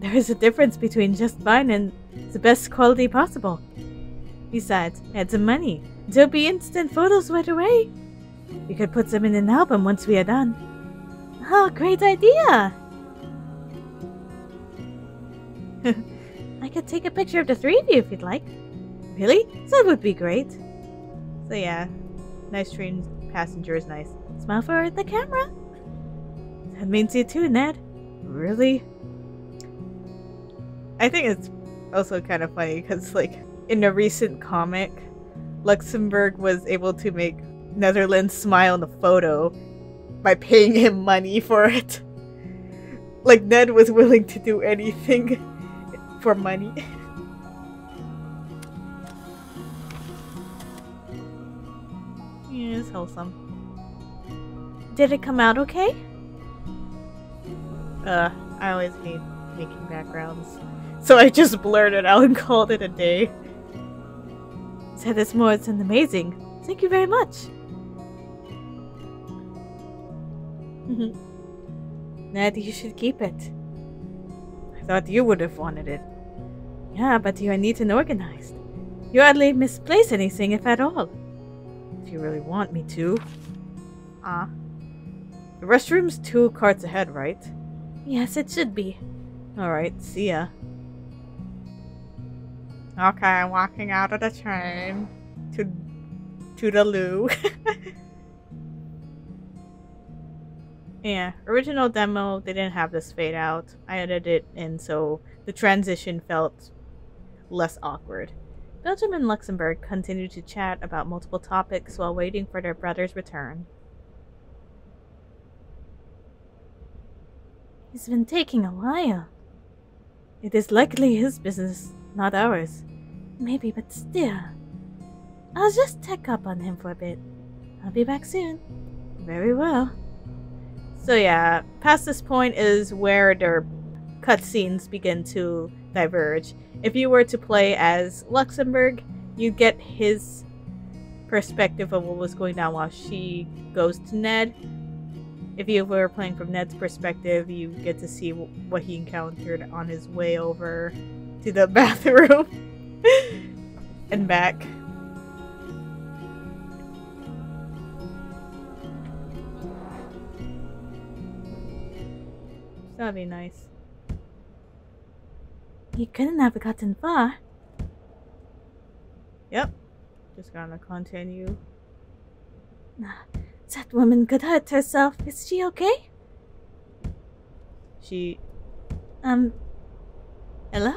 Speaker 1: There is a difference between just fine and the best quality possible. Besides, add some money. There'll be instant photos right away. We could put them in an album once we are done.
Speaker 3: Oh, great idea! I could take a picture of the three of you if you'd like.
Speaker 1: Really? That would be great. So yeah, nice train passenger is nice.
Speaker 3: Smile for the camera.
Speaker 1: That means you too, Ned. Really? I think it's also kind of funny because, like, in a recent comic, Luxembourg was able to make Netherlands smile in the photo by paying him money for it. Like, Ned was willing to do anything for money. it's wholesome.
Speaker 3: Did it come out okay?
Speaker 1: Uh, I always hate making backgrounds. So I just blurred it out and called it a day.
Speaker 3: Said it's more than amazing. Thank you very much.
Speaker 1: Ned, you should keep it. I thought you would have wanted it.
Speaker 3: Yeah, but you're neat and organized. You hardly misplace anything, if at all.
Speaker 1: If you really want me to. Ah. Uh, the restroom's two carts ahead, right?
Speaker 3: Yes, it should be.
Speaker 1: Alright, see ya. Okay, I'm walking out of the train to to the loo. yeah, original demo they didn't have this fade out. I edited it in so the transition felt less awkward. Belgium and Luxembourg continued to chat about multiple topics while waiting for their brother's return.
Speaker 3: He's been taking a while. It is likely his business, not ours. Maybe, but still. I'll just check up on him for a bit. I'll be back soon.
Speaker 1: Very well. So yeah, past this point is where their cutscenes begin to diverge. If you were to play as Luxembourg, you get his perspective of what was going on while she goes to Ned. If you were playing from Ned's perspective, you get to see what he encountered on his way over to the bathroom and back. That'd be nice.
Speaker 3: You couldn't have gotten far.
Speaker 1: Yep. Just gonna continue.
Speaker 3: That woman could hurt herself. Is she okay?
Speaker 1: She.
Speaker 3: Um. Hello?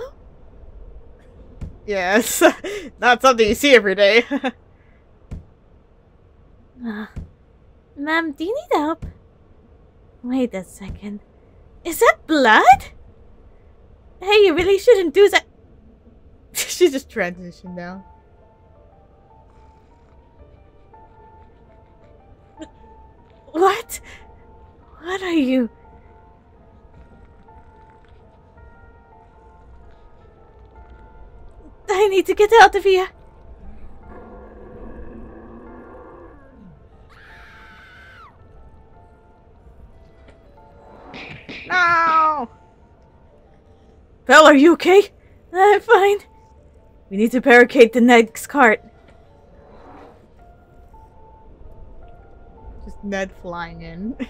Speaker 1: Yes. Not something you see every day.
Speaker 3: uh, Ma'am, do you need help? Wait a second. Is that blood? Hey, you really shouldn't do that.
Speaker 1: she just transitioned now.
Speaker 3: What? What are you? I need to get out of here.
Speaker 1: No! Belle, are you okay?
Speaker 3: I'm fine.
Speaker 1: We need to barricade the next cart. Just Ned flying in.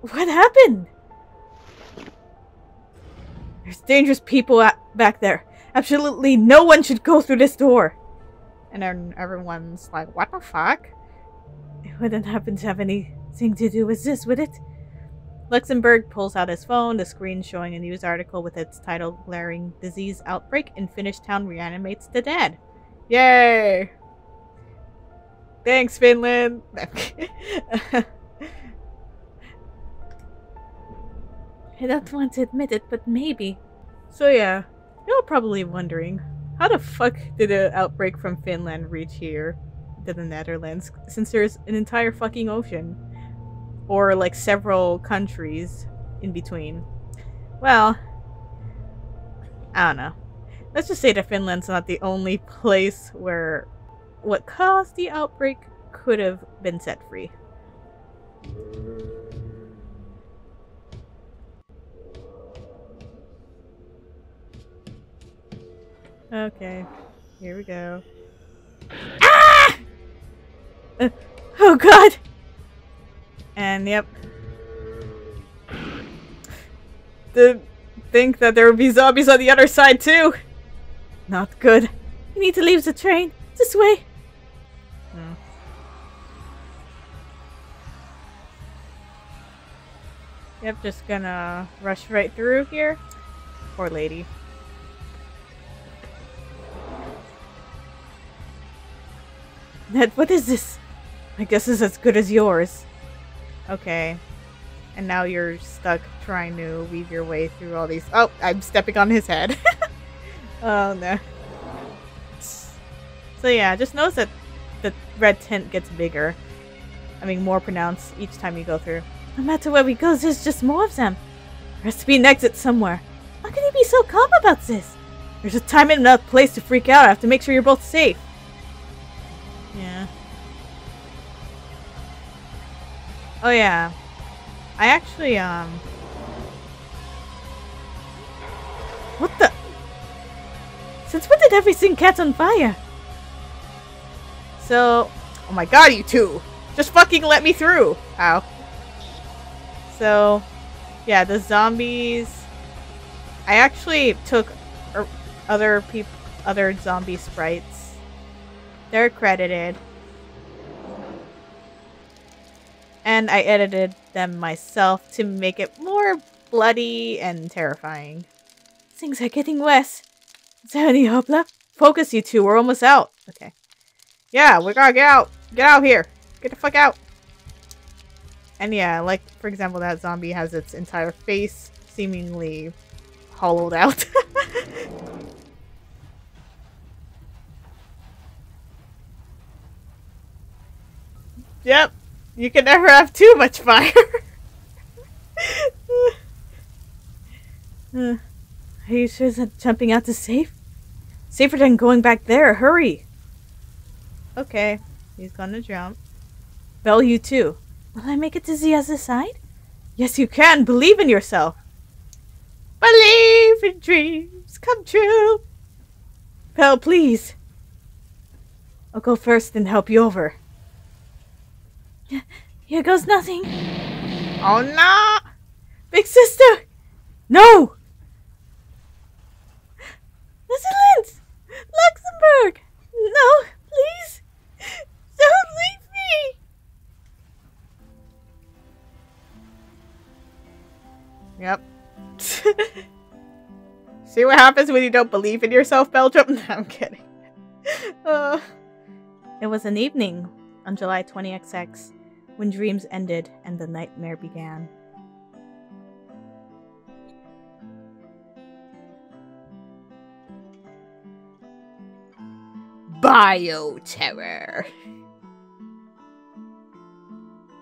Speaker 3: what happened?
Speaker 1: There's dangerous people at, back there. Absolutely no one should go through this door. And then everyone's like, what the fuck?
Speaker 3: It wouldn't happen to have anything to do with this, would it?
Speaker 1: Luxembourg pulls out his phone, the screen showing a news article with its title Glaring Disease Outbreak in Finnish Town Reanimates the Dead. Yay! Thanks, Finland.
Speaker 4: I don't want to admit it, but maybe.
Speaker 1: so yeah, you're probably wondering, how the fuck did an outbreak from Finland reach here to the Netherlands? Since there's an entire fucking ocean, or like several countries in between. Well, I don't know. Let's just say that Finland's not the only place where what caused the outbreak could have been set free. Okay, here we go. Ah! Uh, oh god! And yep. The think that there would be zombies on the other side too. Not good.
Speaker 4: We need to leave the train. This way.
Speaker 1: Hmm. Yep, just gonna rush right through here. Poor lady.
Speaker 4: Ned, what is this?
Speaker 1: I guess it's as good as yours. Okay. And now you're stuck trying to weave your way through all these. Oh, I'm stepping on his head. oh no. So yeah, just notice that the red tint gets bigger. I mean, more pronounced each time you go through.
Speaker 4: No matter where we go, there's just more of them. There has to be an exit somewhere. How can you be so calm about this?
Speaker 1: There's a time and enough place to freak out. I have to make sure you're both safe. Oh yeah. I actually, um...
Speaker 4: What the? Since when did everything catch on fire?
Speaker 1: So... Oh my god, you two! Just fucking let me through! Ow. So... Yeah, the zombies... I actually took er, other people, other zombie sprites. They're credited. And I edited them myself to make it more bloody and terrifying.
Speaker 4: Things are getting worse. Is there any hope left?
Speaker 1: Focus, you two. We're almost out. Okay. Yeah, we gotta get out. Get out here. Get the fuck out. And yeah, like, for example, that zombie has its entire face seemingly hollowed out. yep. You can never have too much fire.
Speaker 4: uh, are you sure that jumping out is safe? Safer than going back there. Hurry.
Speaker 1: Okay. He's gonna jump.
Speaker 4: Belle, you too. Will I make it to the other side?
Speaker 1: Yes, you can. Believe in yourself. Believe in dreams come true.
Speaker 4: Belle, please. I'll go first and help you over. Here goes nothing.
Speaker 1: Oh no!
Speaker 4: Big sister! No! Netherlands! Luxembourg! No, please! Don't leave
Speaker 1: me! Yep. See what happens when you don't believe in yourself, Belgium? No, I'm kidding. Uh. It was an evening on July 20XX when dreams ended and the nightmare began. Bioterror.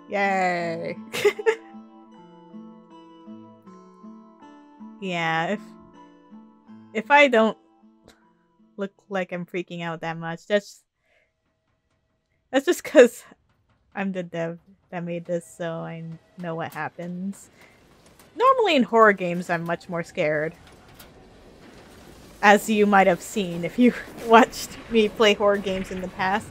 Speaker 1: Yay. yeah, if if I don't look like I'm freaking out that much, that's that's just cuz I'm the dev that made this, so I know what happens. Normally in horror games, I'm much more scared. As you might have seen if you watched me play horror games in the past.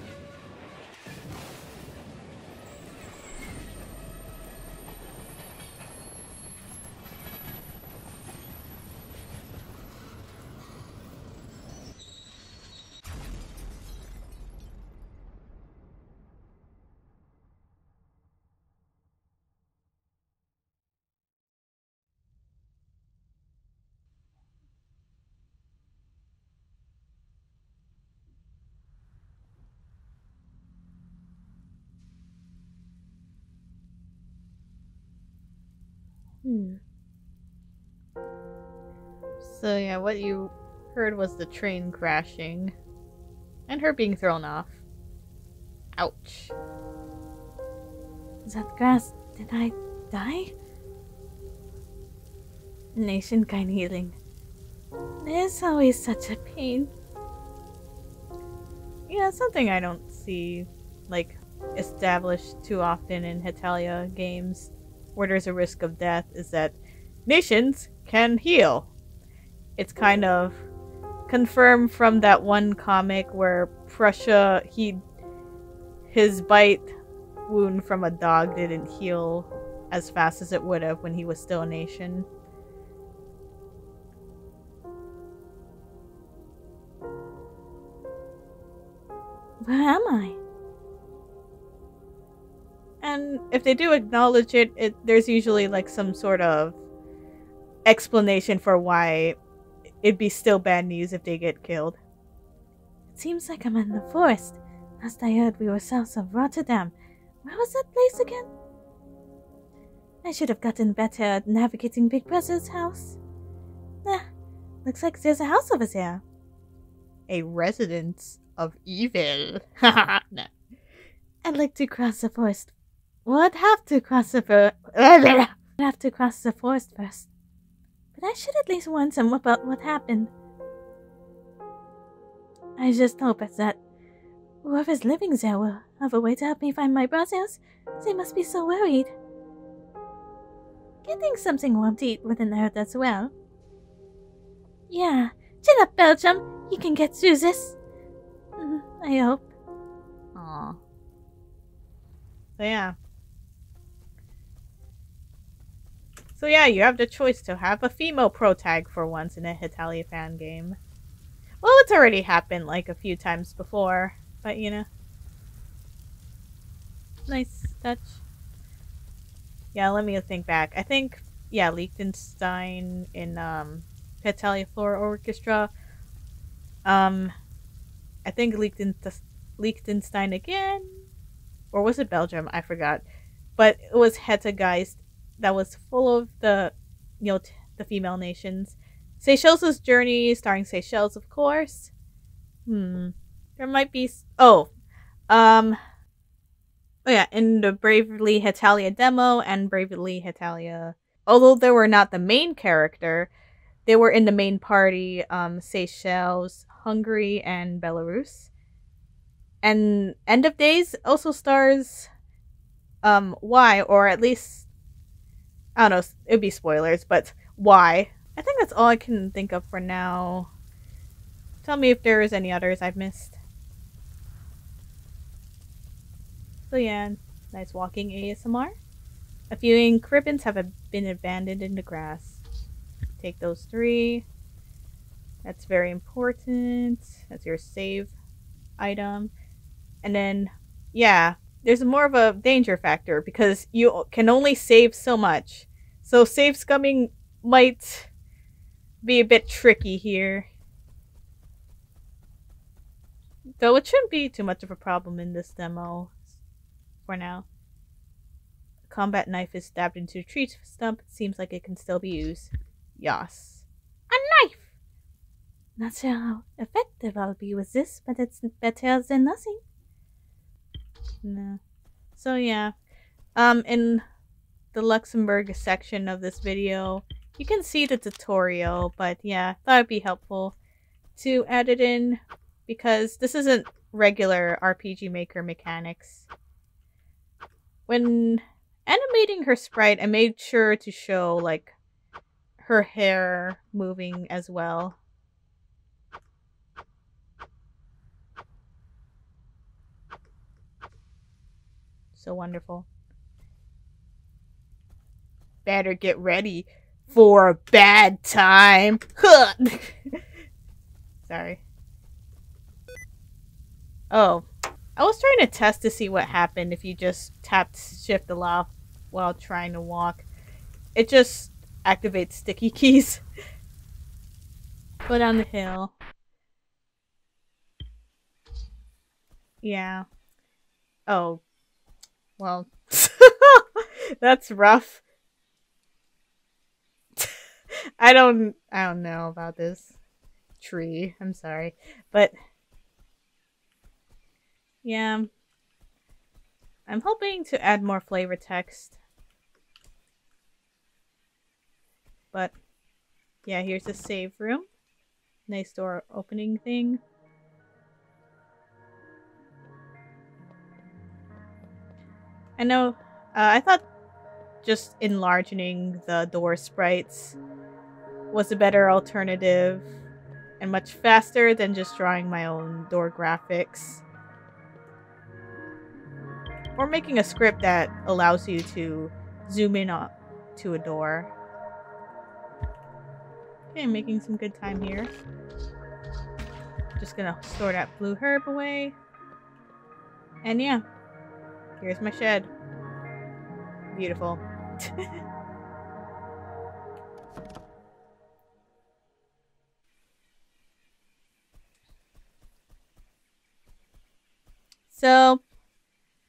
Speaker 1: Yeah, what you heard was the train crashing. And her being thrown off. Ouch.
Speaker 3: That grass? Did I die? Nation kind healing. There's always such a pain.
Speaker 1: Yeah, something I don't see like established too often in Hetalia games where there's a risk of death is that nations can heal. It's kind of confirmed from that one comic where Prussia he his bite wound from a dog didn't heal as fast as it would have when he was still a nation.
Speaker 3: Where am I?
Speaker 1: And if they do acknowledge it, it there's usually like some sort of explanation for why it'd be still bad news if they get killed.
Speaker 3: It seems like I'm in the forest. Last I heard, we were south of Rotterdam. Where was that place again? I should have gotten better at navigating Big Brother's house. Nah, looks like there's a house over there.
Speaker 1: A residence of evil. no.
Speaker 3: I'd like to cross the forest. Would have to cross the forest. I'd have to cross the forest first. But I should at least warn them about what happened. I just hope that whoever's living there will have a way to help me find my brothers. They must be so worried. Getting something warm to eat wouldn't hurt as well. Yeah, chin up, Belgium. You can get through this. Mm, I hope.
Speaker 1: Aw. So yeah. So yeah, you have the choice to have a female pro tag for once in a Hetalia fan game. Well, it's already happened like a few times before, but you know. Nice touch. Yeah, let me think back. I think, yeah, Liechtenstein in um, Hetalia Flora Orchestra. Um, I think Liechtenstein again, or was it Belgium? I forgot. But it was Hetageist that was full of the, you know, t- the female nations. Seychelles' Journey, starring Seychelles, of course. Hmm. There might be. S- oh. Um. Oh, yeah, in the Bravely Hetalia demo and Bravely Hetalia. Although they were not the main character, they were in the main party um, Seychelles, Hungary, and Belarus. And End of Days also stars um, Wy, or at least I don't know, it'd be spoilers, but why? I think that's all I can think of for now. Tell me if there's any others I've missed. So yeah, nice walking ASMR. A few ink ribbons have been abandoned in the grass. Take those three. That's very important. That's your save item. And then, yeah, there's more of a danger factor because you can only save so much. So save scumming might be a bit tricky here. Though it shouldn't be too much of a problem in this demo for now. Combat knife is stabbed into a tree stump. It seems like it can still be used. Yas.
Speaker 3: A knife! Not sure how effective I'll be with this, but it's better than nothing.
Speaker 1: No. So yeah. Um in the Luxembourg section of this video, you can see the tutorial, but yeah, thought it'd be helpful to add it in because this isn't regular RPG Maker mechanics. When animating her sprite, I made sure to show like her hair moving as well. So wonderful. Better get ready for a bad time. Sorry. Oh. I was trying to test to see what happened if you just tapped shift a lot while trying to walk. It just activates sticky keys. Go down the hill. Yeah. Oh, well, that's rough. I don't I don't know about this tree. I'm sorry. But yeah. I'm hoping to add more flavor text. But yeah, here's the save room. Nice door opening thing. I know, uh, I thought just enlarging the door sprites was a better alternative and much faster than just drawing my own door graphics. Or making a script that allows you to zoom in up to a door. Okay, making some good time here. Just gonna store that blue herb away. And yeah, here's my shed. Beautiful. so,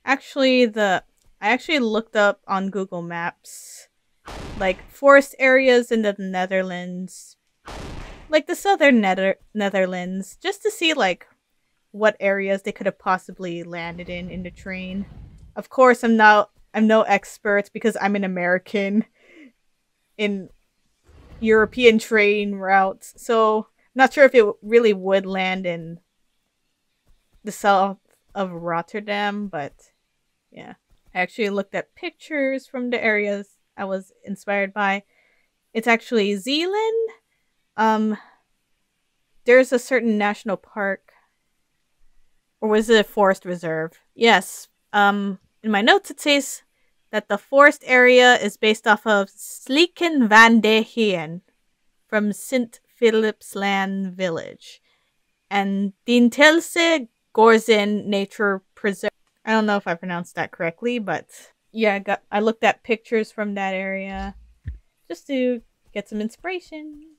Speaker 1: actually, the I actually looked up on Google Maps like forest areas in the Netherlands, like the southern Nether- Netherlands, just to see like what areas they could have possibly landed in in the train. Of course, I'm not I'm no expert because I'm an American in European train routes, so I'm not sure if it really would land in the south of Rotterdam, but yeah. I actually looked at pictures from the areas I was inspired by. It's actually Zealand. Um there's a certain national park or was it a forest reserve? Yes. Um in my notes it says that the forest area is based off of Slikken van de Heen from St. Philip's Land Village and Dintelse Gorzen Nature Preserve. I don't know if I pronounced that correctly, but yeah, I got I looked at pictures from that area just to get some inspiration.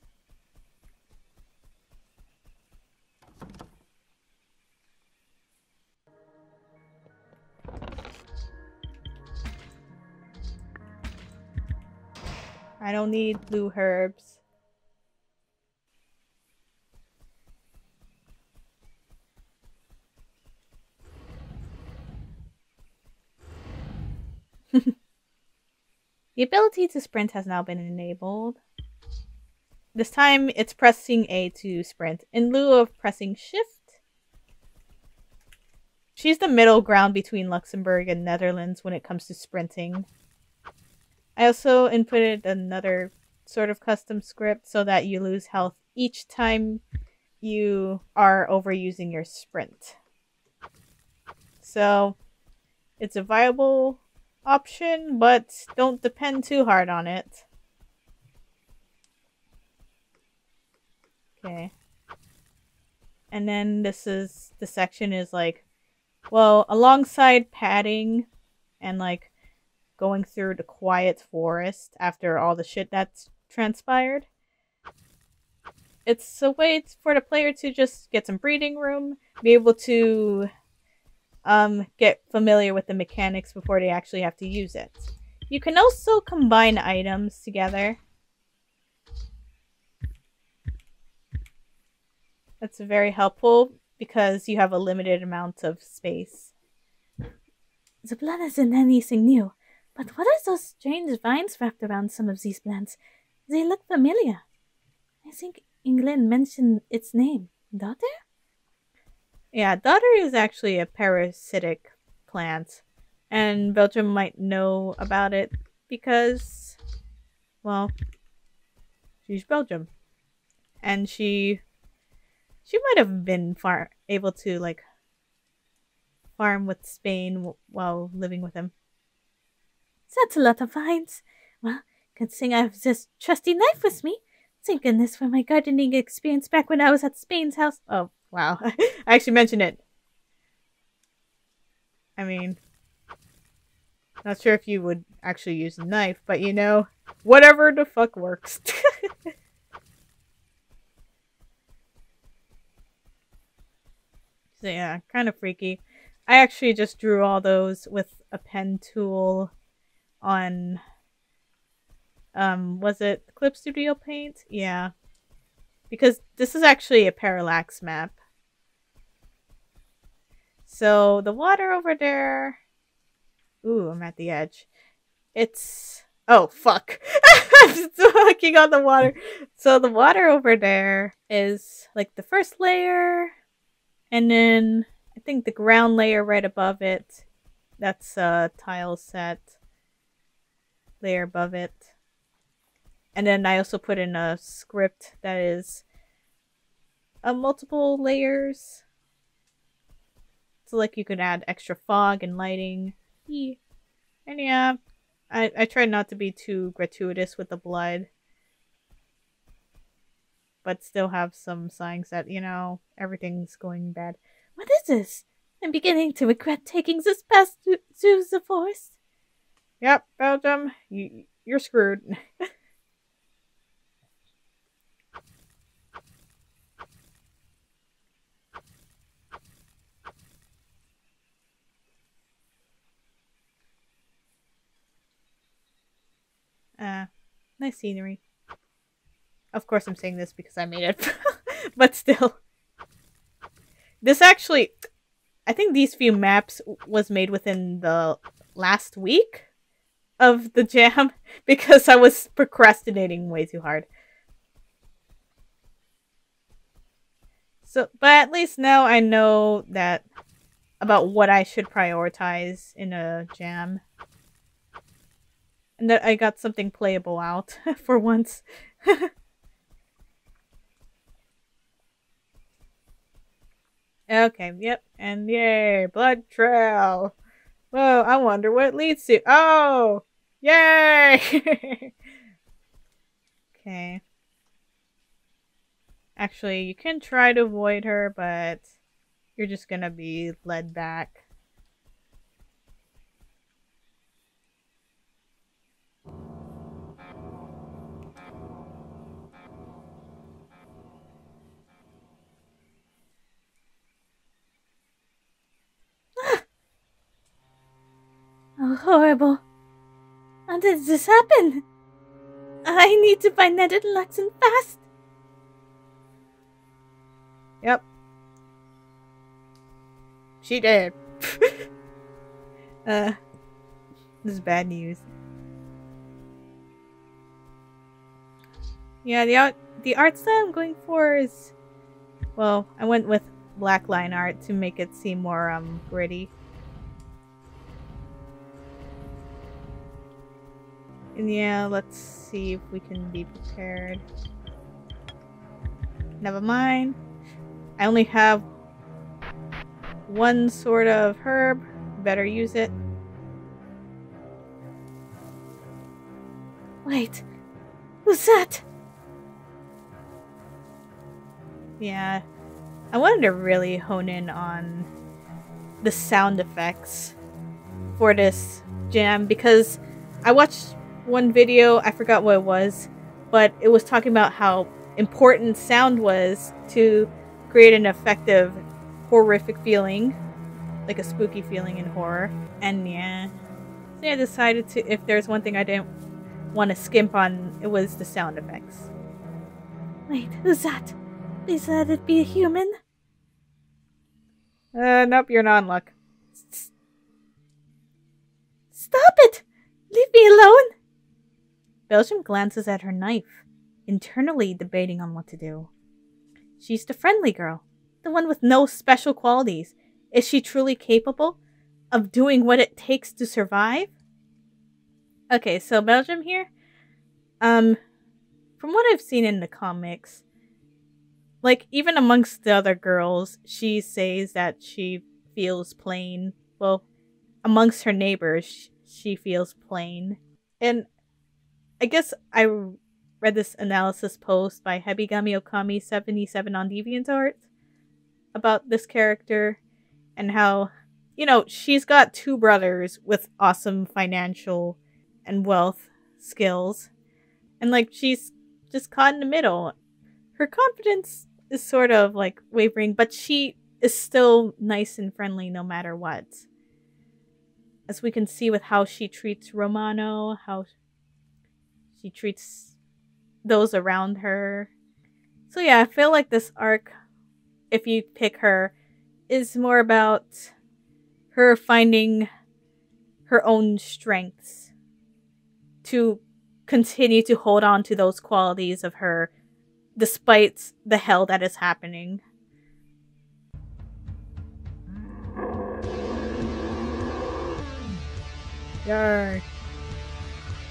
Speaker 1: I don't need blue herbs. the ability to sprint has now been enabled. This time it's pressing A to sprint in lieu of pressing shift. She's the middle ground between Luxembourg and Netherlands when it comes to sprinting. I also inputted another sort of custom script so that you lose health each time you are overusing your sprint. So it's a viable option, but don't depend too hard on it. Okay. And then this is the section is like, well, alongside padding and like going through the quiet forest after all the shit that's transpired. It's a way for the player to just get some breathing room, be able to um, get familiar with the mechanics before they actually have to use it. You can also combine items together. That's very helpful because you have a limited amount of space.
Speaker 3: The plan isn't anything new. But what are those strange vines wrapped around some of these plants? They look familiar. I think England mentioned its name. Dodder?
Speaker 1: Yeah, dodder is actually a parasitic plant. And Belgium might know about it because, well, she's Belgium. And she, she might have been far able to, like, farm with Spain while living with him.
Speaker 3: That's a lot of vines. Well, good thing I have this trusty knife with me. Thank goodness for my gardening experience back when I was at Spain's house.
Speaker 1: Oh, wow. I actually mentioned it. I mean, not sure if you would actually use a knife, but you know, whatever the fuck works. so yeah, kind of freaky. I actually just drew all those with a pen tool on Um, was it Clip Studio Paint? Yeah. Because this is actually a parallax map. So the water over there. Ooh, I'm at the edge. It's. Oh, fuck. I'm still looking on the water. So the water over there is like the first layer. And then I think the ground layer right above it. That's a tile set. Layer above it. And then I also put in a script that is uh, multiple layers so like you could add extra fog and lighting. And yeah, I, I try not to be too gratuitous with the blood. But still have some signs that, you know, everything's going bad.
Speaker 3: What is this? I'm beginning to regret taking this path to, to the forest.
Speaker 1: Yep, Belgium, you, you're screwed. Uh, nice scenery. Of course, I'm saying this because I made it, but still. This actually, I think these few maps was made within the last week of the jam because I was procrastinating way too hard. So, but at least now I know that about what I should prioritize in a jam. And that I got something playable out for once. okay, yep. And yay, blood trail. Whoa, I wonder what leads to. Oh! Yay! okay. Actually, you can try to avoid her, but you're just gonna be led back.
Speaker 3: Horrible. How did this happen? I need to find Ned and Luxon fast.
Speaker 1: Yep. She did. uh, this is bad news. Yeah, the art, the art style I'm going for is, well, I went with black line art to make it seem more um gritty. And yeah, let's see if we can be prepared. Never mind. I only have one sort of herb. Better use it.
Speaker 3: Wait. Who's that?
Speaker 1: Yeah. I wanted to really hone in on the sound effects for this jam because I watched one video, I forgot what it was, but it was talking about how important sound was to create an effective horrific feeling, like a spooky feeling in horror. And yeah, so I decided to, if there's one thing I didn't want to skimp on, it was the sound effects.
Speaker 3: Wait, who's that? Please let it be a human.
Speaker 1: Uh, nope, you're not in luck.
Speaker 3: Stop it! Leave me alone!
Speaker 1: Belgium glances at her knife, internally debating on what to do. She's the friendly girl, the one with no special qualities. Is she truly capable of doing what it takes to survive? Okay, so Belgium here. Um, from what I've seen in the comics, like even amongst the other girls, she says that she feels plain. Well, amongst her neighbors, she feels plain. And I guess I read this analysis post by Hebigami Okami 77 on DeviantArt about this character and how, you know, she's got two brothers with awesome financial and wealth skills. And like she's just caught in the middle. Her confidence is sort of like wavering, but she is still nice and friendly no matter what. As we can see with how she treats Romano, how she treats those around her. So yeah, I feel like this arc, if you pick her, is more about her finding her own strengths to continue to hold on to those qualities of her despite the hell that is happening. Yay.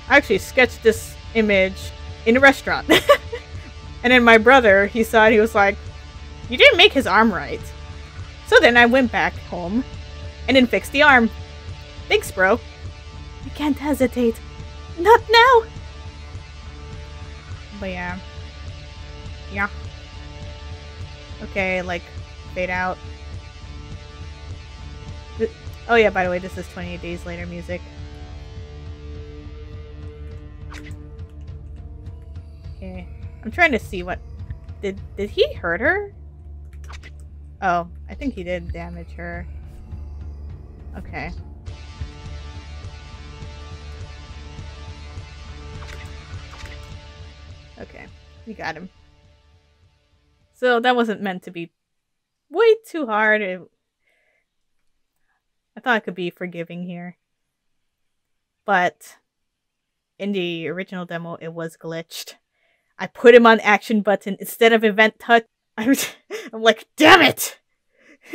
Speaker 1: I actually sketched this image in a restaurant. and then my brother, he saw it, he was like, You didn't make his arm right. So then I went back home and then fixed the arm. Thanks, bro.
Speaker 3: You can't hesitate. Not now!
Speaker 1: But yeah. Yeah. Okay, like, fade out. Oh yeah, by the way, this is 28 Days Later music. I'm trying to see what... Did, did he hurt her? Oh, I think he did damage her. Okay. Okay, we got him. So that wasn't meant to be way too hard. It, I thought I could be forgiving here. But in the original demo, it was glitched. I put him on action button instead of event touch. I'm, I'm like, damn it!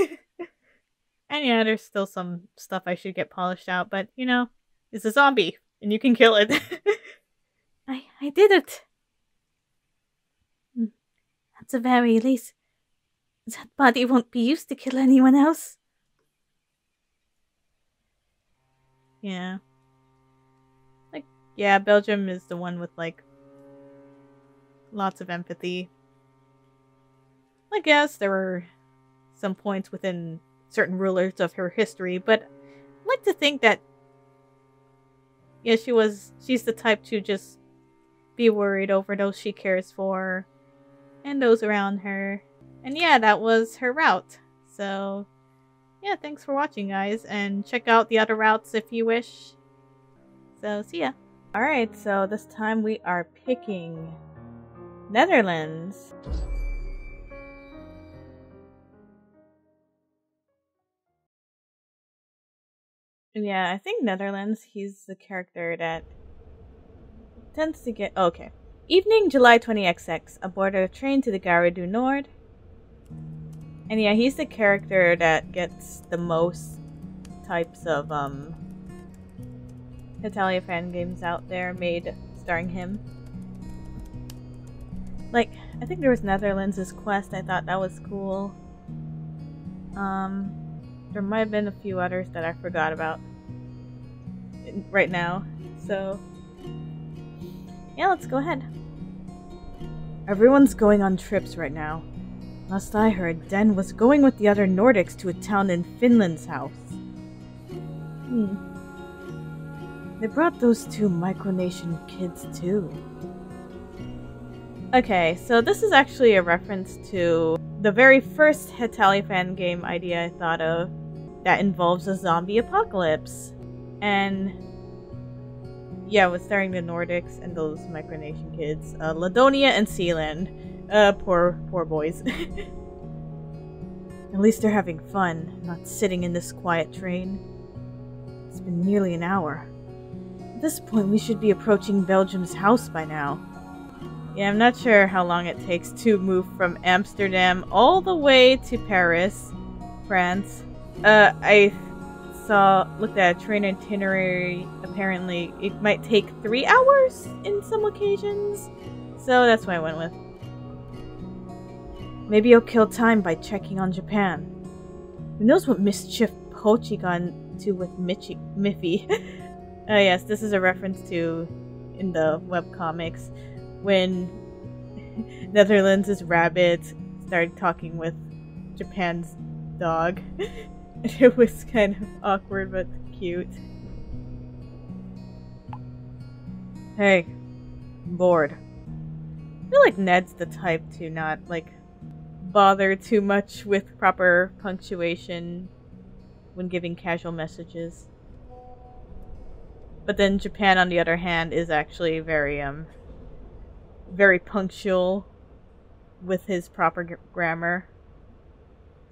Speaker 1: and yeah, there's still some stuff I should get polished out, but you know, it's a zombie, and you can kill it.
Speaker 3: I I did it. Hmm. At the very least, that body won't be used to kill anyone else.
Speaker 1: Yeah. Like, yeah, Belgium is the one with, like, lots of empathy. I guess there were some points within certain rulers of her history, but I like to think that, yeah, she was, she's the type to just be worried over those she cares for and those around her. And yeah, that was her route. So yeah, thanks for watching guys and check out the other routes if you wish. So see ya. Alright, so this time we are picking Netherlands. Yeah, I think Netherlands, he's the character that tends to get... okay. Evening, July 20XX, aboard a train to the Gare du Nord. And yeah, he's the character that gets the most types of um Hetalia fan games out there made starring him. Like, I think there was Netherlands' Quest, I thought that was cool. Um, there might have been a few others that I forgot about right now. So, yeah, let's go ahead. Everyone's going on trips right now. Last I heard, Den was going with the other Nordics to a town in Finland's house. Hmm. They brought those two Micronation kids too. Okay, so this is actually a reference to the very first Hetalia fan game idea I thought of that involves a zombie apocalypse. And yeah, with starring the Nordics and those Micronation kids, uh, Ladonia and Sealand. Uh, poor, poor boys. At least they're having fun, not sitting in this quiet train. It's been nearly an hour. At this point, we should be approaching Belgium's house by now. Yeah, I'm not sure how long it takes to move from Amsterdam all the way to Paris, France. Uh, I saw looked at a train itinerary. Apparently, it might take three hours in some occasions. So that's what I went with. Maybe you'll kill time by checking on Japan. Who knows what mischief Pochi got into with Michi Miffy? oh yes, this is a reference to in the webcomics when Netherlands' rabbit started talking with Japan's dog. it was kind of awkward but cute. Hey, I'm bored. I feel like Ned's the type to not, like, bother too much with proper punctuation when giving casual messages. But then Japan, on the other hand, is actually very um very punctual with his proper g- grammar.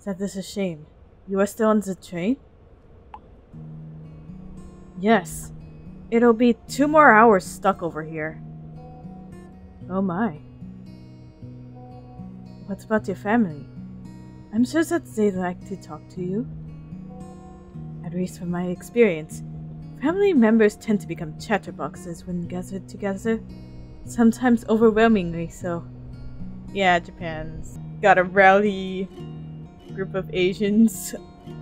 Speaker 3: That is a shame. You are still on the train? Yes. It'll be two more hours stuck over here. Oh my. What about your family? I'm sure that they'd like to talk to you. At least from my experience, family members tend to become chatterboxes when gathered together, sometimes overwhelmingly so.
Speaker 1: Yeah, Japan's got a rowdy group of Asians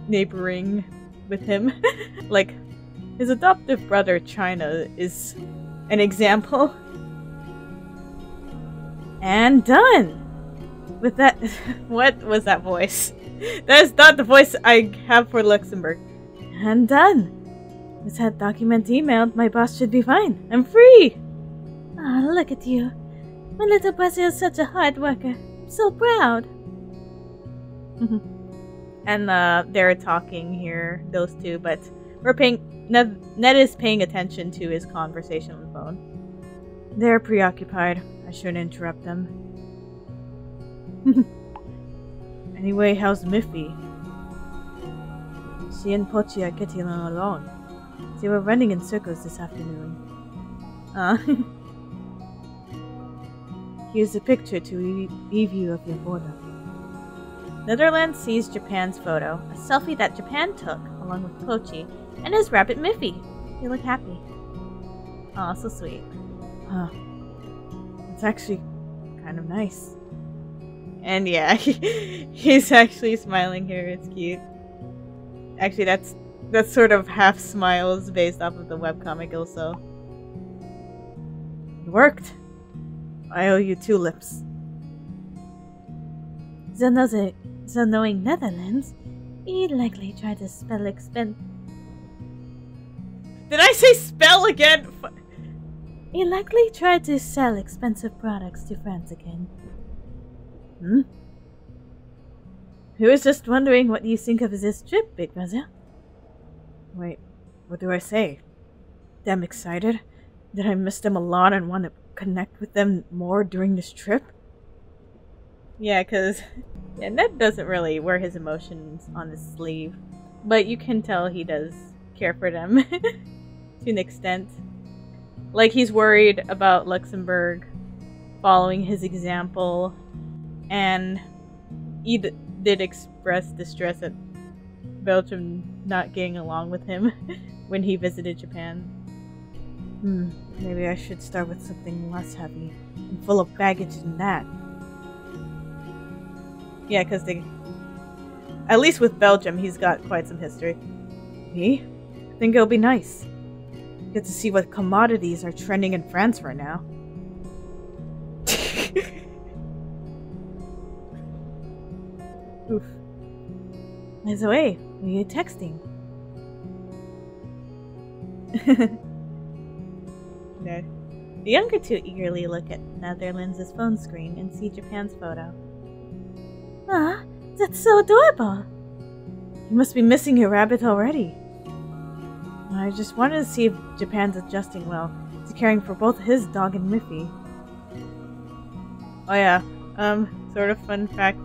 Speaker 1: neighboring with him. like, his adoptive brother, China, is an example.
Speaker 3: And done!
Speaker 1: With that, what was that voice? That is not the voice I have for Luxembourg.
Speaker 3: And done! With that document emailed, my boss should be fine. I'm free! Ah, look at you. My little brother is such a hard worker. I'm so proud.
Speaker 1: and uh, they're talking here, those two, but we're paying. Ned, Ned is paying attention to his conversation on the phone.
Speaker 3: They're preoccupied. I shouldn't interrupt them. anyway, how's Miffy? She and Pochi are getting along. They were running in circles this afternoon.
Speaker 1: Uh.
Speaker 3: Here's a picture to you of your border.
Speaker 1: Netherlands sees Japan's photo, a selfie that Japan took, along with Pochi, and his rabbit Miffy. They look happy. Aw, so sweet.
Speaker 3: Huh. It's actually kind of nice.
Speaker 1: And yeah, he's actually smiling here. It's cute. Actually, that's that's sort of half smiles based off of the webcomic also.
Speaker 3: It worked. I owe you two lips.
Speaker 5: The, another, the knowing Netherlands, he'd likely try to spell expen.
Speaker 1: Did I say spell again?
Speaker 5: He likely tried to sell expensive products to France again.
Speaker 3: Hmm? Who was just wondering what you think of this trip, Big Brother? Wait, what do I say? Damn excited? Did I miss them a lot and want to connect with them more during this trip?
Speaker 1: Yeah, because yeah, Ned doesn't really wear his emotions on his sleeve, but you can tell he does care for them to an extent. Like he's worried about Luxembourg following his example, and he did express distress at Belgium not getting along with him when he visited Japan.
Speaker 3: Hmm, maybe I should start with something less heavy and full of baggage than that.
Speaker 1: Yeah, because they. At least with Belgium, he's got quite some history.
Speaker 3: Me? I think it'll be nice. Get to see what commodities are trending in France right now. Oof. By the way, were you texting?
Speaker 1: no. The younger two eagerly look at Netherlands' phone screen and see Japan's photo.
Speaker 5: Ah, that's so adorable.
Speaker 3: You must be missing your rabbit already. I just wanted to see if Japan's adjusting well to caring for both his dog and Miffy.
Speaker 1: Oh yeah, um, sort of fun fact.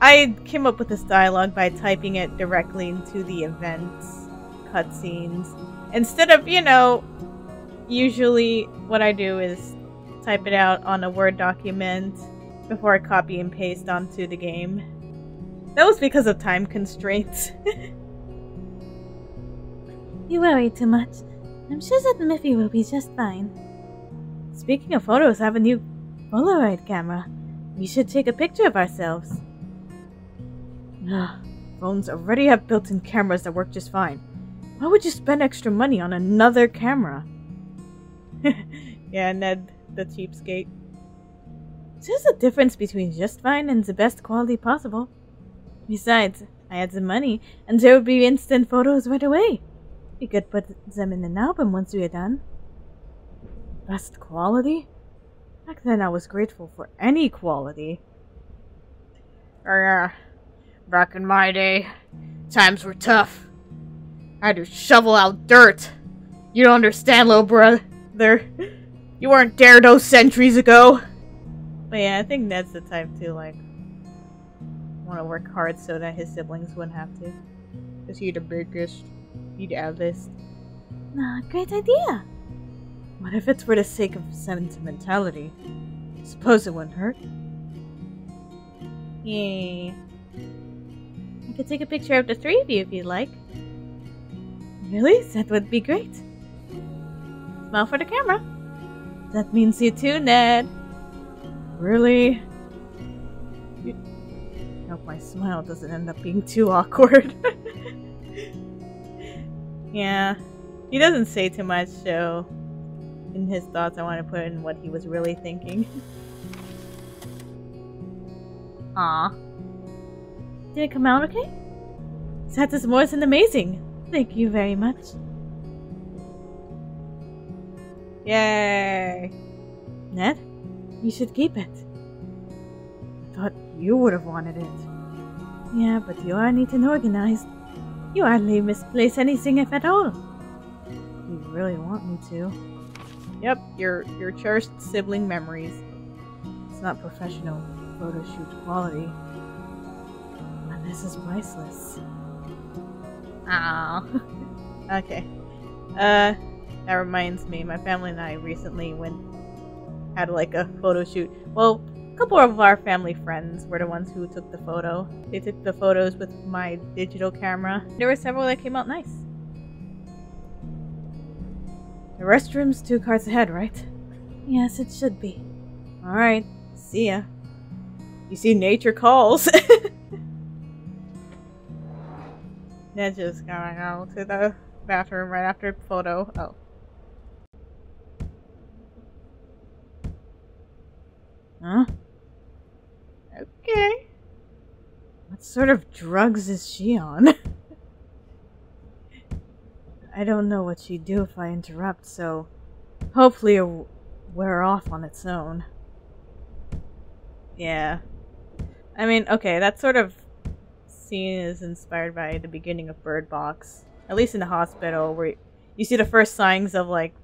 Speaker 1: I came up with this dialogue by typing it directly into the events cutscenes. Instead of, you know, usually what I do is type it out on a Word document before I copy and paste onto the game. That was because of time constraints.
Speaker 5: you worry too much. I'm sure that Miffy will be just fine.
Speaker 3: Speaking of photos, I have a new Polaroid camera. We should take a picture of ourselves. Phones already have built-in cameras that work just fine. Why would you spend extra money on another camera?
Speaker 1: yeah, Ned, the cheapskate.
Speaker 3: There's a difference between just fine and the best quality possible. Besides, I had the money, and there would be instant photos right away. We could put them in an album once we are done. Best quality? Back then I was grateful for any quality.
Speaker 1: Uh, back in my day, times were tough. I had to shovel out dirt You don't understand, little brother. You weren't there those centuries ago. But yeah, I think Ned's the type to, like, want to work hard so that his siblings wouldn't have to. Because you're the biggest, you're the eldest.
Speaker 6: Ah, great idea.
Speaker 1: What if it's for the sake of sentimentality? Suppose it wouldn't hurt. Yay.
Speaker 7: I could take a picture of the three of you if you'd like.
Speaker 1: Really? That would be great.
Speaker 7: Smile for the camera.
Speaker 1: That means you too, Ned. Really? You... Hope my smile doesn't end up being too awkward. yeah. He doesn't say too much, so in his thoughts I want to put in what he was really thinking. Aw.
Speaker 7: Did it come out okay?
Speaker 1: That is more than amazing.
Speaker 6: Thank you very much.
Speaker 1: Yay! Ned, you should keep it. I thought you would have wanted it.
Speaker 6: Yeah, but you are neat and organized. You hardly misplace anything if at all.
Speaker 1: You really want me to. Yep, your your cherished sibling memories. It's not professional photo shoot quality. But this is priceless. Ah. okay. Uh that reminds me, my family and I recently went had like a photo shoot. Well, a couple of our family friends were the ones who took the photo. They took the photos with my digital camera. There were several that came out nice. The restroom's two cars ahead, right?
Speaker 6: Yes, it should be.
Speaker 1: Alright, see ya. You see, nature calls. Ned just gotta go to the bathroom right after photo. Oh. Huh? Okay. What sort of drugs is she on? I don't know what she'd do if I interrupt, so hopefully it'll wear off on its own. Yeah. I mean, okay, that sort of scene is inspired by the beginning of Bird Box. At least in the hospital, where you see the first signs of, like,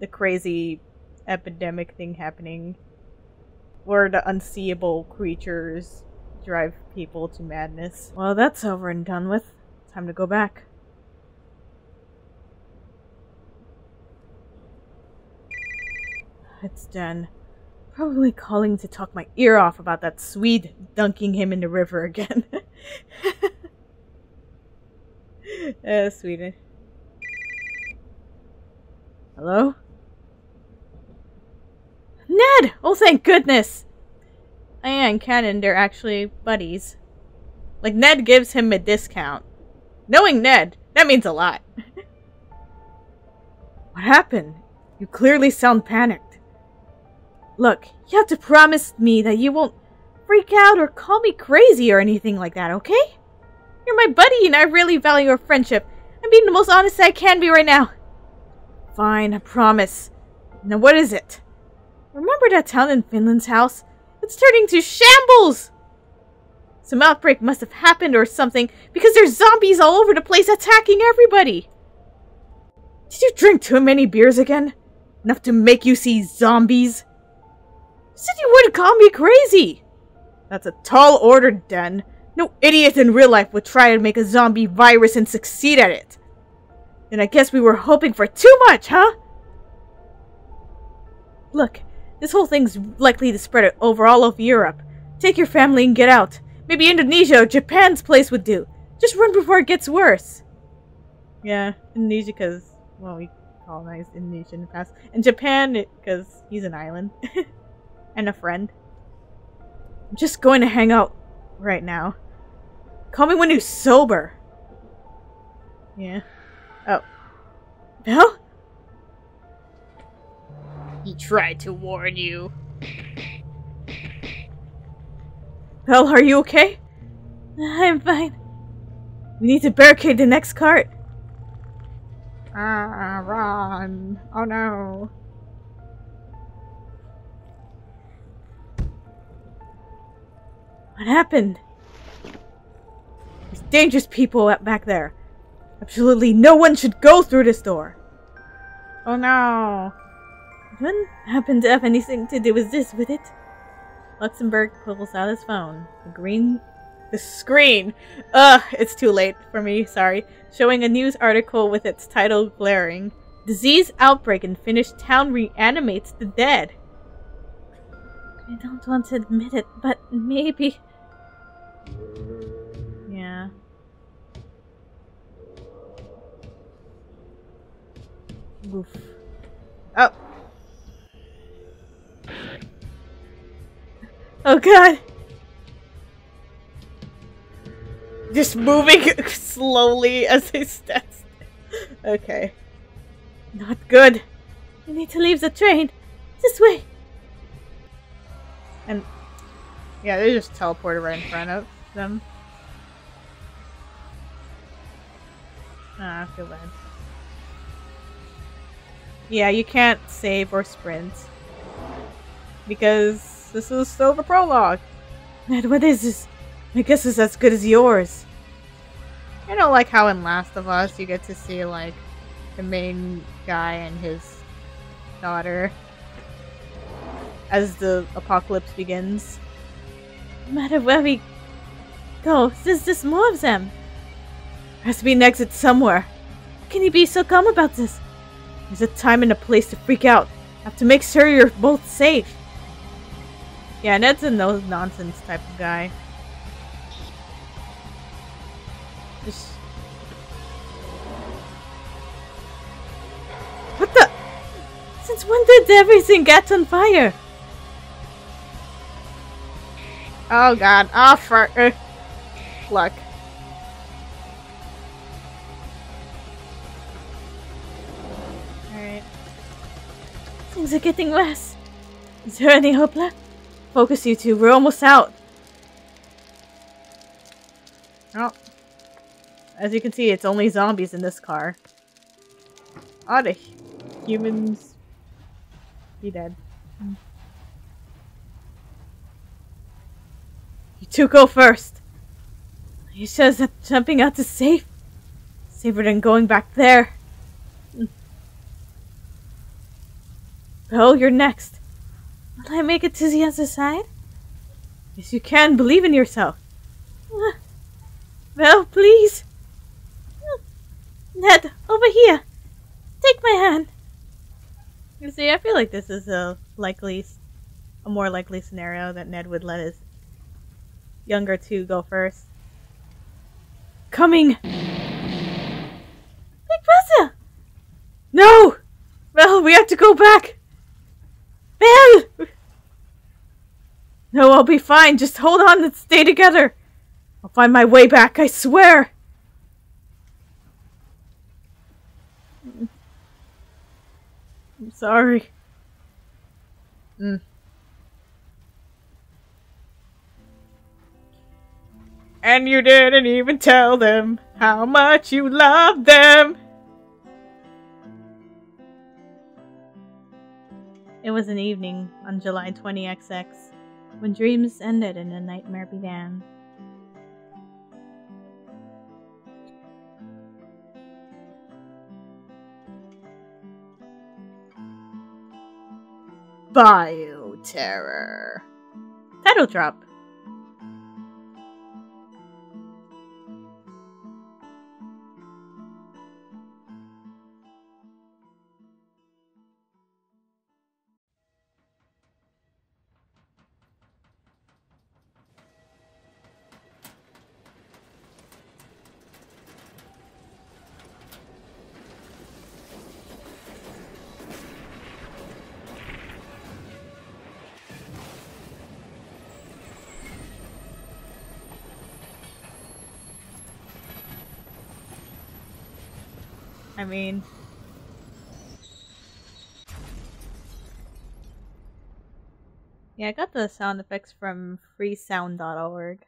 Speaker 1: the crazy epidemic thing happening where the unseeable creatures drive people to madness. Well, that's over and done with. Time to go back. It's done. Probably calling to talk my ear off about that Swede dunking him in the river again. uh, Sweden. Hello? Ned! Oh, thank goodness! And Canon, they're actually buddies. Like, Ned gives him a discount. Knowing Ned, that means a lot. what happened? You clearly sound panicked. Look, you have to promise me that you won't freak out or call me crazy or anything like that, okay? You're my buddy and I really value our friendship. I'm being the most honest I can be right now. Fine, I promise. Now what is it? Remember that town in Finland's house? It's turning to shambles! Some outbreak must have happened or something because there's zombies all over the place attacking everybody! Did you drink too many beers again? Enough to make you see zombies? You said you wouldn't call me crazy! That's a tall order, Den. No idiot in real life would try to make a zombie virus and succeed at it. Then I guess we were hoping for too much, huh? Look, this whole thing's likely to spread over all of Europe. Take your family and get out. Maybe Indonesia or Japan's place would do. Just run before it gets worse. Yeah, Indonesia because, well, we colonized Indonesia in the past. And Japan because he's an island. and a friend. I'm just going to hang out right now. Call me when you're sober. Yeah. Oh. Belle?
Speaker 7: He tried to warn you.
Speaker 1: Belle, are you okay?
Speaker 6: I'm fine.
Speaker 1: We need to barricade the next cart.
Speaker 7: Ah, run. Oh no.
Speaker 1: What happened? There's dangerous people back there.
Speaker 3: Absolutely no one should go through this door. Oh no.
Speaker 5: Wouldn't happen to have anything to do with this, would it?
Speaker 1: Luxembourg pulls out his phone. The green. The screen! Ugh, it's too late for me, sorry. Showing a news article with its title glaring. Disease outbreak in Finnish town reanimates the dead.
Speaker 5: I don't want to admit it, but maybe.
Speaker 1: Yeah. Oof. Oh. Oh god. Just moving slowly as he steps. Okay. Not good.
Speaker 5: We need to leave the train. This way.
Speaker 1: And yeah, they just teleported right in front of them. Ah, I feel bad. Yeah, you can't save or sprint. Because this is still the prologue.
Speaker 3: Ned, what is this? My guess is as good as yours.
Speaker 1: I don't like how in Last of Us you get to see like the main guy and his daughter as the apocalypse begins.
Speaker 5: No matter where we go, there's just more of them.
Speaker 3: There has to be an exit somewhere.
Speaker 5: How can you be so calm about this?
Speaker 3: There's a time and a place to freak out. I Have to make sure you're both safe.
Speaker 1: Yeah, Ned's a no nonsense type of guy.
Speaker 3: What the? Since when did everything get on fire?
Speaker 1: Oh god. Oh fuck. Uh, luck. Alright.
Speaker 5: Things are getting worse. Is there any hope left?
Speaker 3: Focus, you two. We're almost out.
Speaker 1: Oh. As you can see, it's only zombies in this car. Ought to humans be dead.
Speaker 3: You two go first. You says that jumping out is safe? Safer than going back there. Well, you're next.
Speaker 5: Will I make it to the other side?
Speaker 3: Yes, you can. Believe in yourself.
Speaker 5: Well, please. Hmm. Ned, over here. Take my hand.
Speaker 1: You see, I feel like this is a likely, a more likely scenario that Ned would let his younger two go first.
Speaker 3: Coming!
Speaker 5: Big brother!
Speaker 3: No! Well, we have to go back! Belle! No, I'll be fine. Just hold on and stay together. I'll find my way back, I swear. I'm sorry.
Speaker 1: Mm. And you didn't even tell them how much you love them. It was an evening on July 20XX when dreams ended and a nightmare began. Bioterror. Title drop. Mean, yeah, I got the sound effects from freesound.org.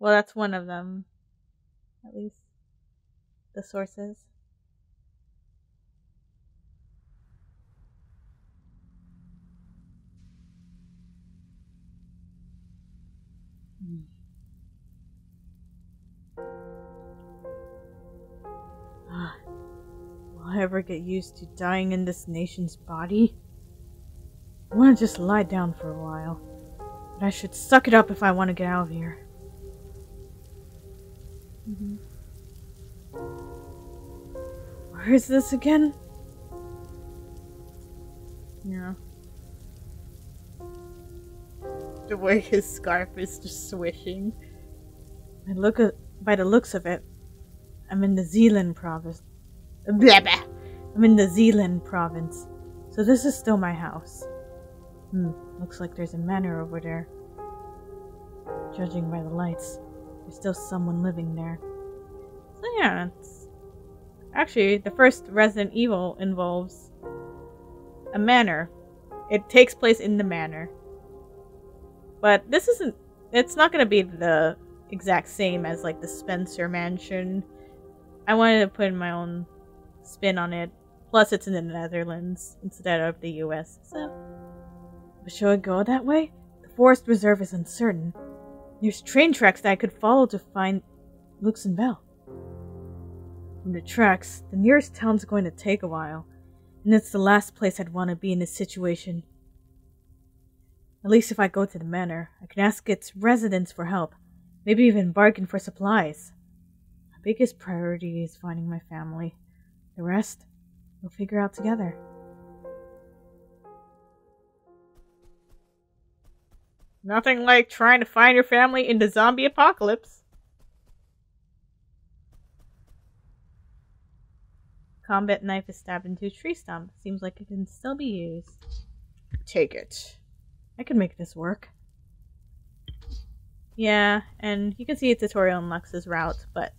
Speaker 1: Well, that's one of them, at least the sources. I ever get used to dying in this nation's body? I want to just lie down for a while. But I should suck it up if I want to get out of here. Mm -hmm. Where is this again? Yeah. The way his scarf is just swishing. I look at by the looks of it, I'm in the Zeeland province. Blah, blah. I'm in the Zeeland province. So this is still my house. Hmm, looks like there's a manor over there. Judging by the lights, there's still someone living there. So yeah, it's... Actually, the first Resident Evil involves a manor. It takes place in the manor. But this isn't... It's not going to be the exact same as, like, the Spencer Mansion. I wanted to put in my own spin on it. Plus, it's in the Netherlands instead of the US, so... But shall I go that way? The forest reserve is uncertain. There's train tracks that I could follow to find Luxenbel. From the tracks, the nearest town's going to take a while, and it's the last place I'd want to be in this situation. At least if I go to the manor, I can ask its residents for help, maybe even bargain for supplies. My biggest priority is finding my family. The rest, we'll figure out together. Nothing like trying to find your family in the zombie apocalypse. Combat knife is stabbed into a tree stump. Seems like it can still be used. Take it. I can make this work. Yeah, and you can see a tutorial on Lux's route, but...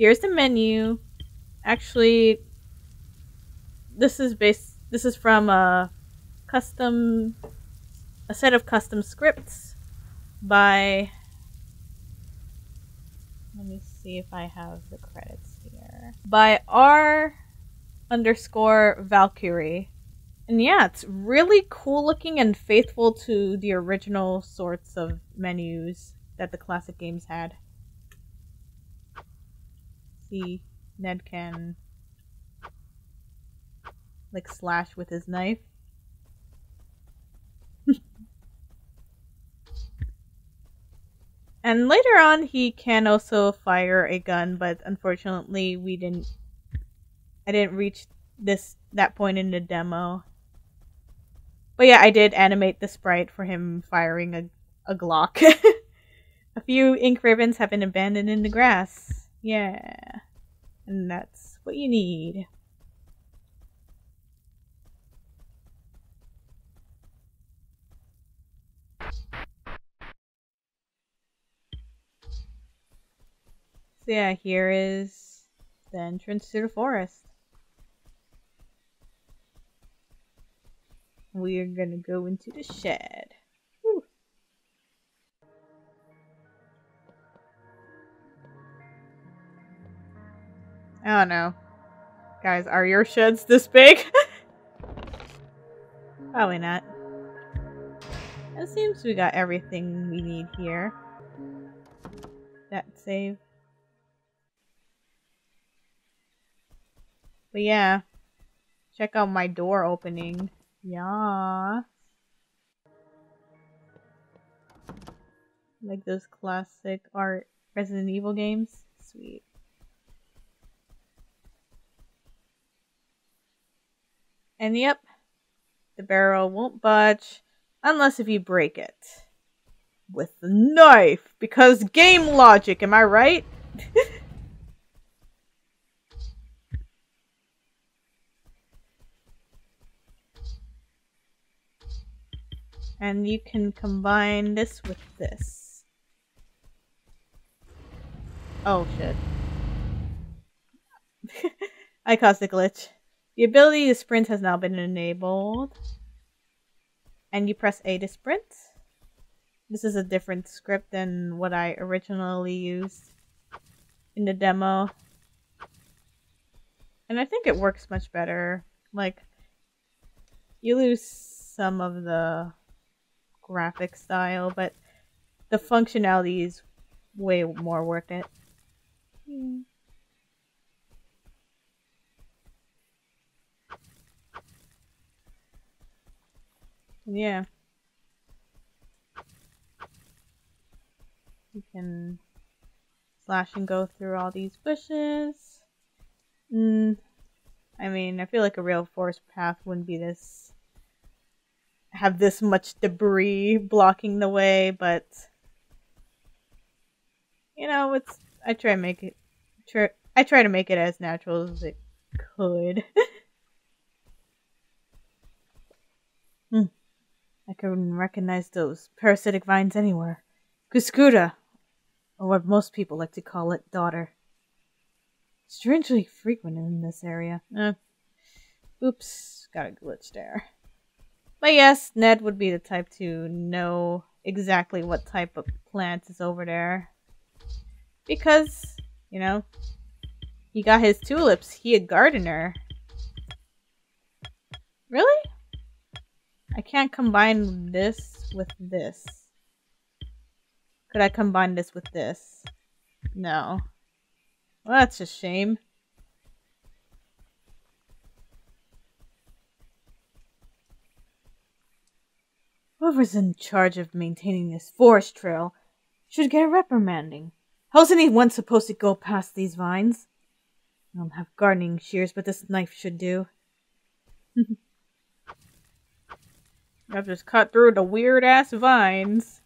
Speaker 1: Here's the menu. Actually, this is based... This is from a custom... A set of custom scripts by let me see if I have the credits here. By R underscore Valkyrie. And yeah, it's really cool looking and faithful to the original sorts of menus that the classic games had. See, Ned can like slash with his knife. And later on, he can also fire a gun, but unfortunately, we didn't. I didn't reach this that point in the demo. But yeah, I did animate the sprite for him firing a, a Glock. a few ink ribbons have been abandoned in the grass. Yeah. And that's what you need. So yeah, here is the entrance to the forest. We are gonna go into the shed. I don't know. Guys, are your sheds this big? Probably not. It seems we got everything we need here. That save. But yeah, check out my door opening. Yeah. Like those classic art Resident Evil games. Sweet. And yep, the barrel won't budge unless if you break it. With the knife! Because game logic, am I right? And you can combine this with this. Oh shit. I caused a glitch. The ability to sprint has now been enabled. And you press A to sprint. This is a different script than what I originally used in the demo. And I think it works much better. Like, you lose some of the graphic style, but the functionality is way more worth it. Yeah. You can slash and go through all these bushes. Mm, I mean, I feel like a real forest path wouldn't be this have this much debris blocking the way, but you know, it's I try to make it try, I try to make it as natural as it could. hmm. I can recognize those parasitic vines anywhere. Cuscuta, or what most people like to call it, dodder. Strangely frequent in this area. Uh, oops, got a glitch there. But yes, Ned would be the type to know exactly what type of plant is over there. Because, you know, he got his tulips. He a gardener. Really? I can't combine this with this. Could I combine this with this? No. Well, that's a shame. Whoever's in charge of maintaining this forest trail should get a reprimanding. How's anyone supposed to go past these vines? I don't have gardening shears, but this knife should do. I've just cut through the weird ass vines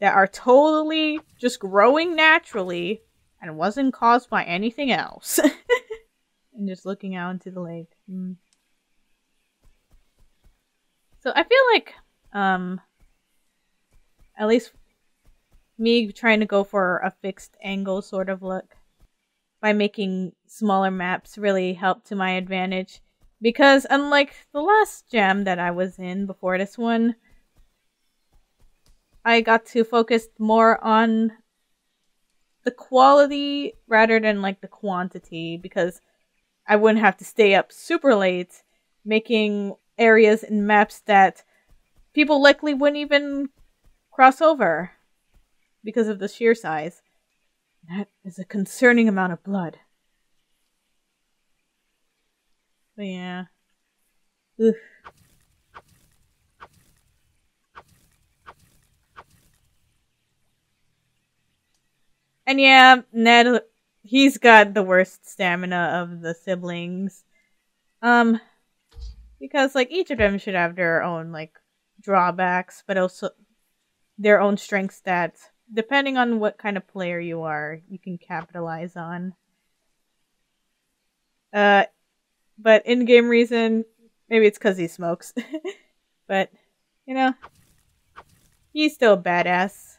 Speaker 1: that are totally just growing naturally and wasn't caused by anything else. and just looking out into the lake. Mm. So I feel like, um, at least me trying to go for a fixed angle sort of look by making smaller maps really helped to my advantage. Because unlike the last jam that I was in before this one, I got to focus more on the quality rather than like the quantity because I wouldn't have to stay up super late making areas and maps that people likely wouldn't even cross over because of the sheer size. That is a concerning amount of blood. But yeah. Oof. And yeah, Ned, he's got the worst stamina of the siblings. Um, because like each of them should have their own like drawbacks, but also their own strengths that, depending on what kind of player you are, you can capitalize on. Uh, but in game reason, maybe it's because he smokes, but you know, he's still badass.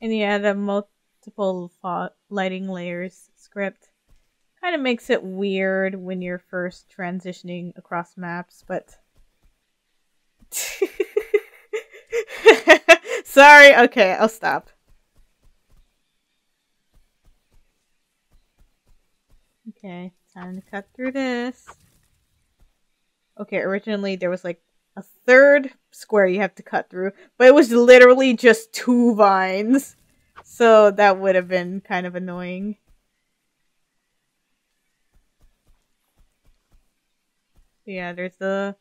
Speaker 1: And yeah, the multiple lighting layers script kind of makes it weird when you're first transitioning across maps, but. Sorry, okay, I'll stop. Okay, time to cut through this. Okay, originally there was like a third square you have to cut through, but it was literally just two vines. So that would have been kind of annoying. Yeah, there's the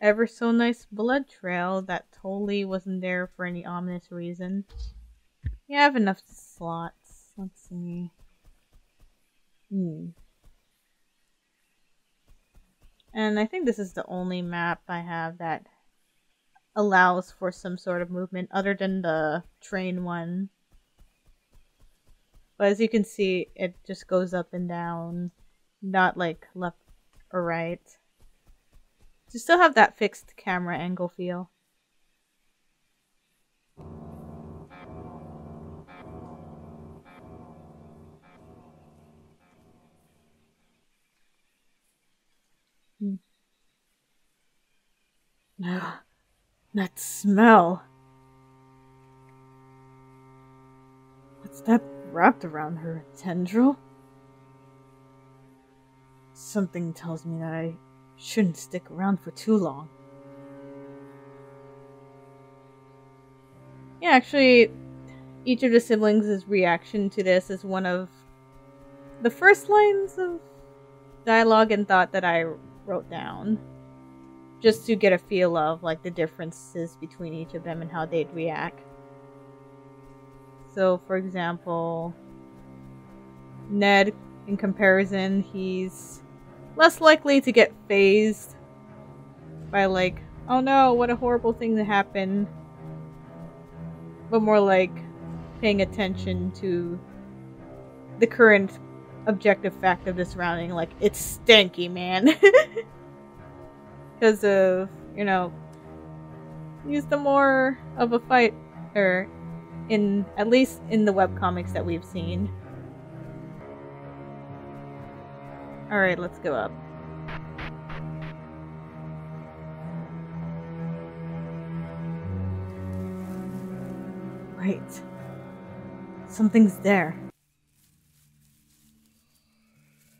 Speaker 1: ever so nice blood trail that totally wasn't there for any ominous reason. Yeah, I have enough slots. Let's see. Hmm. And I think this is the only map I have that allows for some sort of movement other than the train one. But as you can see, it just goes up and down, not like left or right. To still have that fixed camera angle feel. that smell. What's that wrapped around her? tendril? Something tells me that I shouldn't stick around for too long. Yeah, actually, each of the siblings' reaction to this is one of the first lines of dialogue and thought that I wrote down. Just to get a feel of like the differences between each of them and how they'd react. So for example, Ned in comparison, he's less likely to get fazed by like, oh no, what a horrible thing to happen. But more like paying attention to the current objective fact of the surrounding, like it's stanky, man. Because of, you know, he's the more of a fighter in at least in the webcomics that we've seen. Alright, let's go up. Right. Something's there.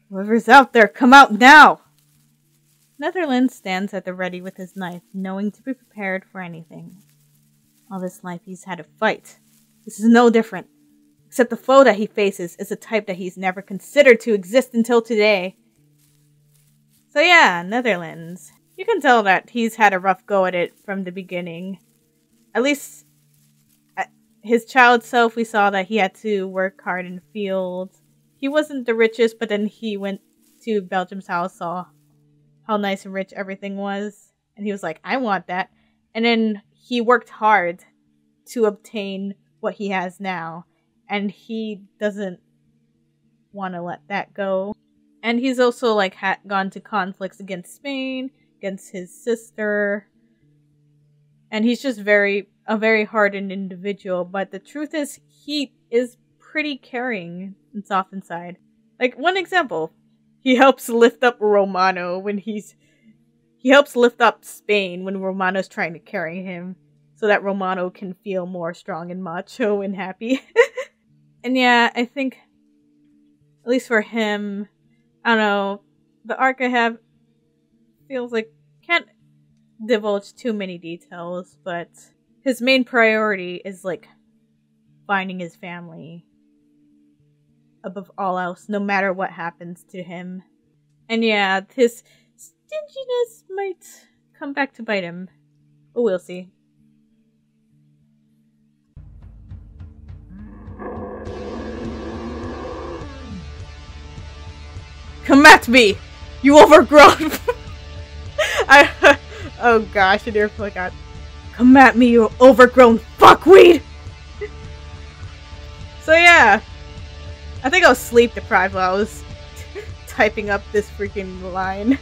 Speaker 1: Whoever's out there, come out now! Netherlands stands at the ready with his knife, knowing to be prepared for anything. All this life he's had to fight. This is no different. Except the foe that he faces is a type that he's never considered to exist until today. So yeah, Netherlands. You can tell that he's had a rough go at it from the beginning. At least uh, his child self, we saw that he had to work hard in fields. He wasn't the richest, but then he went to Belgium's house, saw how nice and rich everything was, and he was like, I want that. And then he worked hard to obtain what he has now, and he doesn't want to let that go. And he's also like ha- gone to conflicts against Spain, against his sister, and he's just very a very hardened individual, but the truth is he is pretty caring and soft inside. Like one example, he helps lift up Romano when he's he helps lift up Spain when Romano's trying to carry him so that Romano can feel more strong and macho and happy. and yeah, I think at least for him, I don't know, the arc I have feels like can't divulge too many details, but his main priority is like finding his family above all else, no matter what happens to him. And yeah, his stinginess might come back to bite him. But we'll see. Come at me! You overgrown! I. Oh gosh, I nearly forgot. Come at me, you overgrown fuckweed! so yeah. I think I was sleep deprived while I was typing up this freaking line.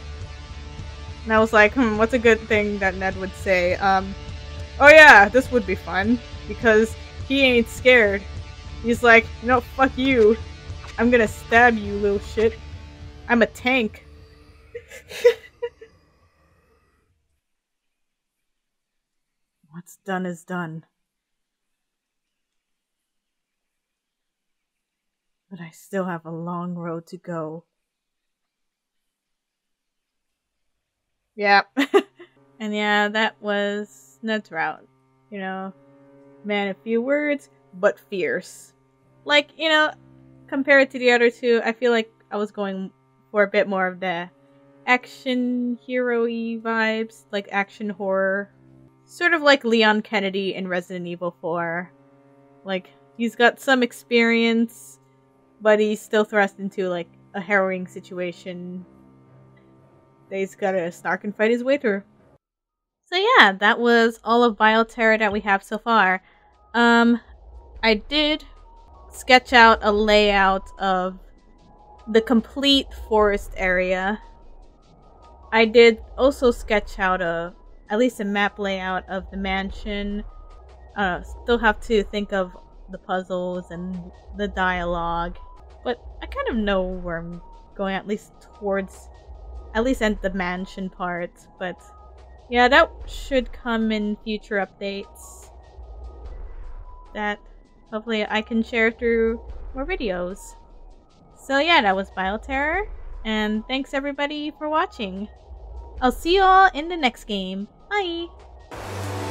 Speaker 1: And I was like, hmm, what's a good thing that Ned would say? Um, oh yeah, this would be fun. Because he ain't scared. He's like, no, fuck you. I'm gonna stab you, little shit. I'm a tank. What's done is done. But I still have a long road to go. Yeah. and yeah, that was Ned's route. You know, man, a few words, but fierce. Like, you know, compared to the other two, I feel like I was going for a bit more of the action hero vibes, like action horror sort of like Leon Kennedy in Resident Evil 4. Like, he's got some experience, but he's still thrust into, like, a harrowing situation he's gotta snark and fight his way through. So yeah, that was all of Bioterror that we have so far. Um, I did sketch out a layout of the complete forest area. I did also sketch out a at least a map layout of the mansion. Uh, still have to think of the puzzles and the dialogue, but I kind of know where I'm going, at least towards, at least at the mansion part. But yeah, that should come in future updates. That hopefully I can share through more videos. So yeah, that was Bioterror, and thanks everybody for watching. I'll see you all in the next game. Bye!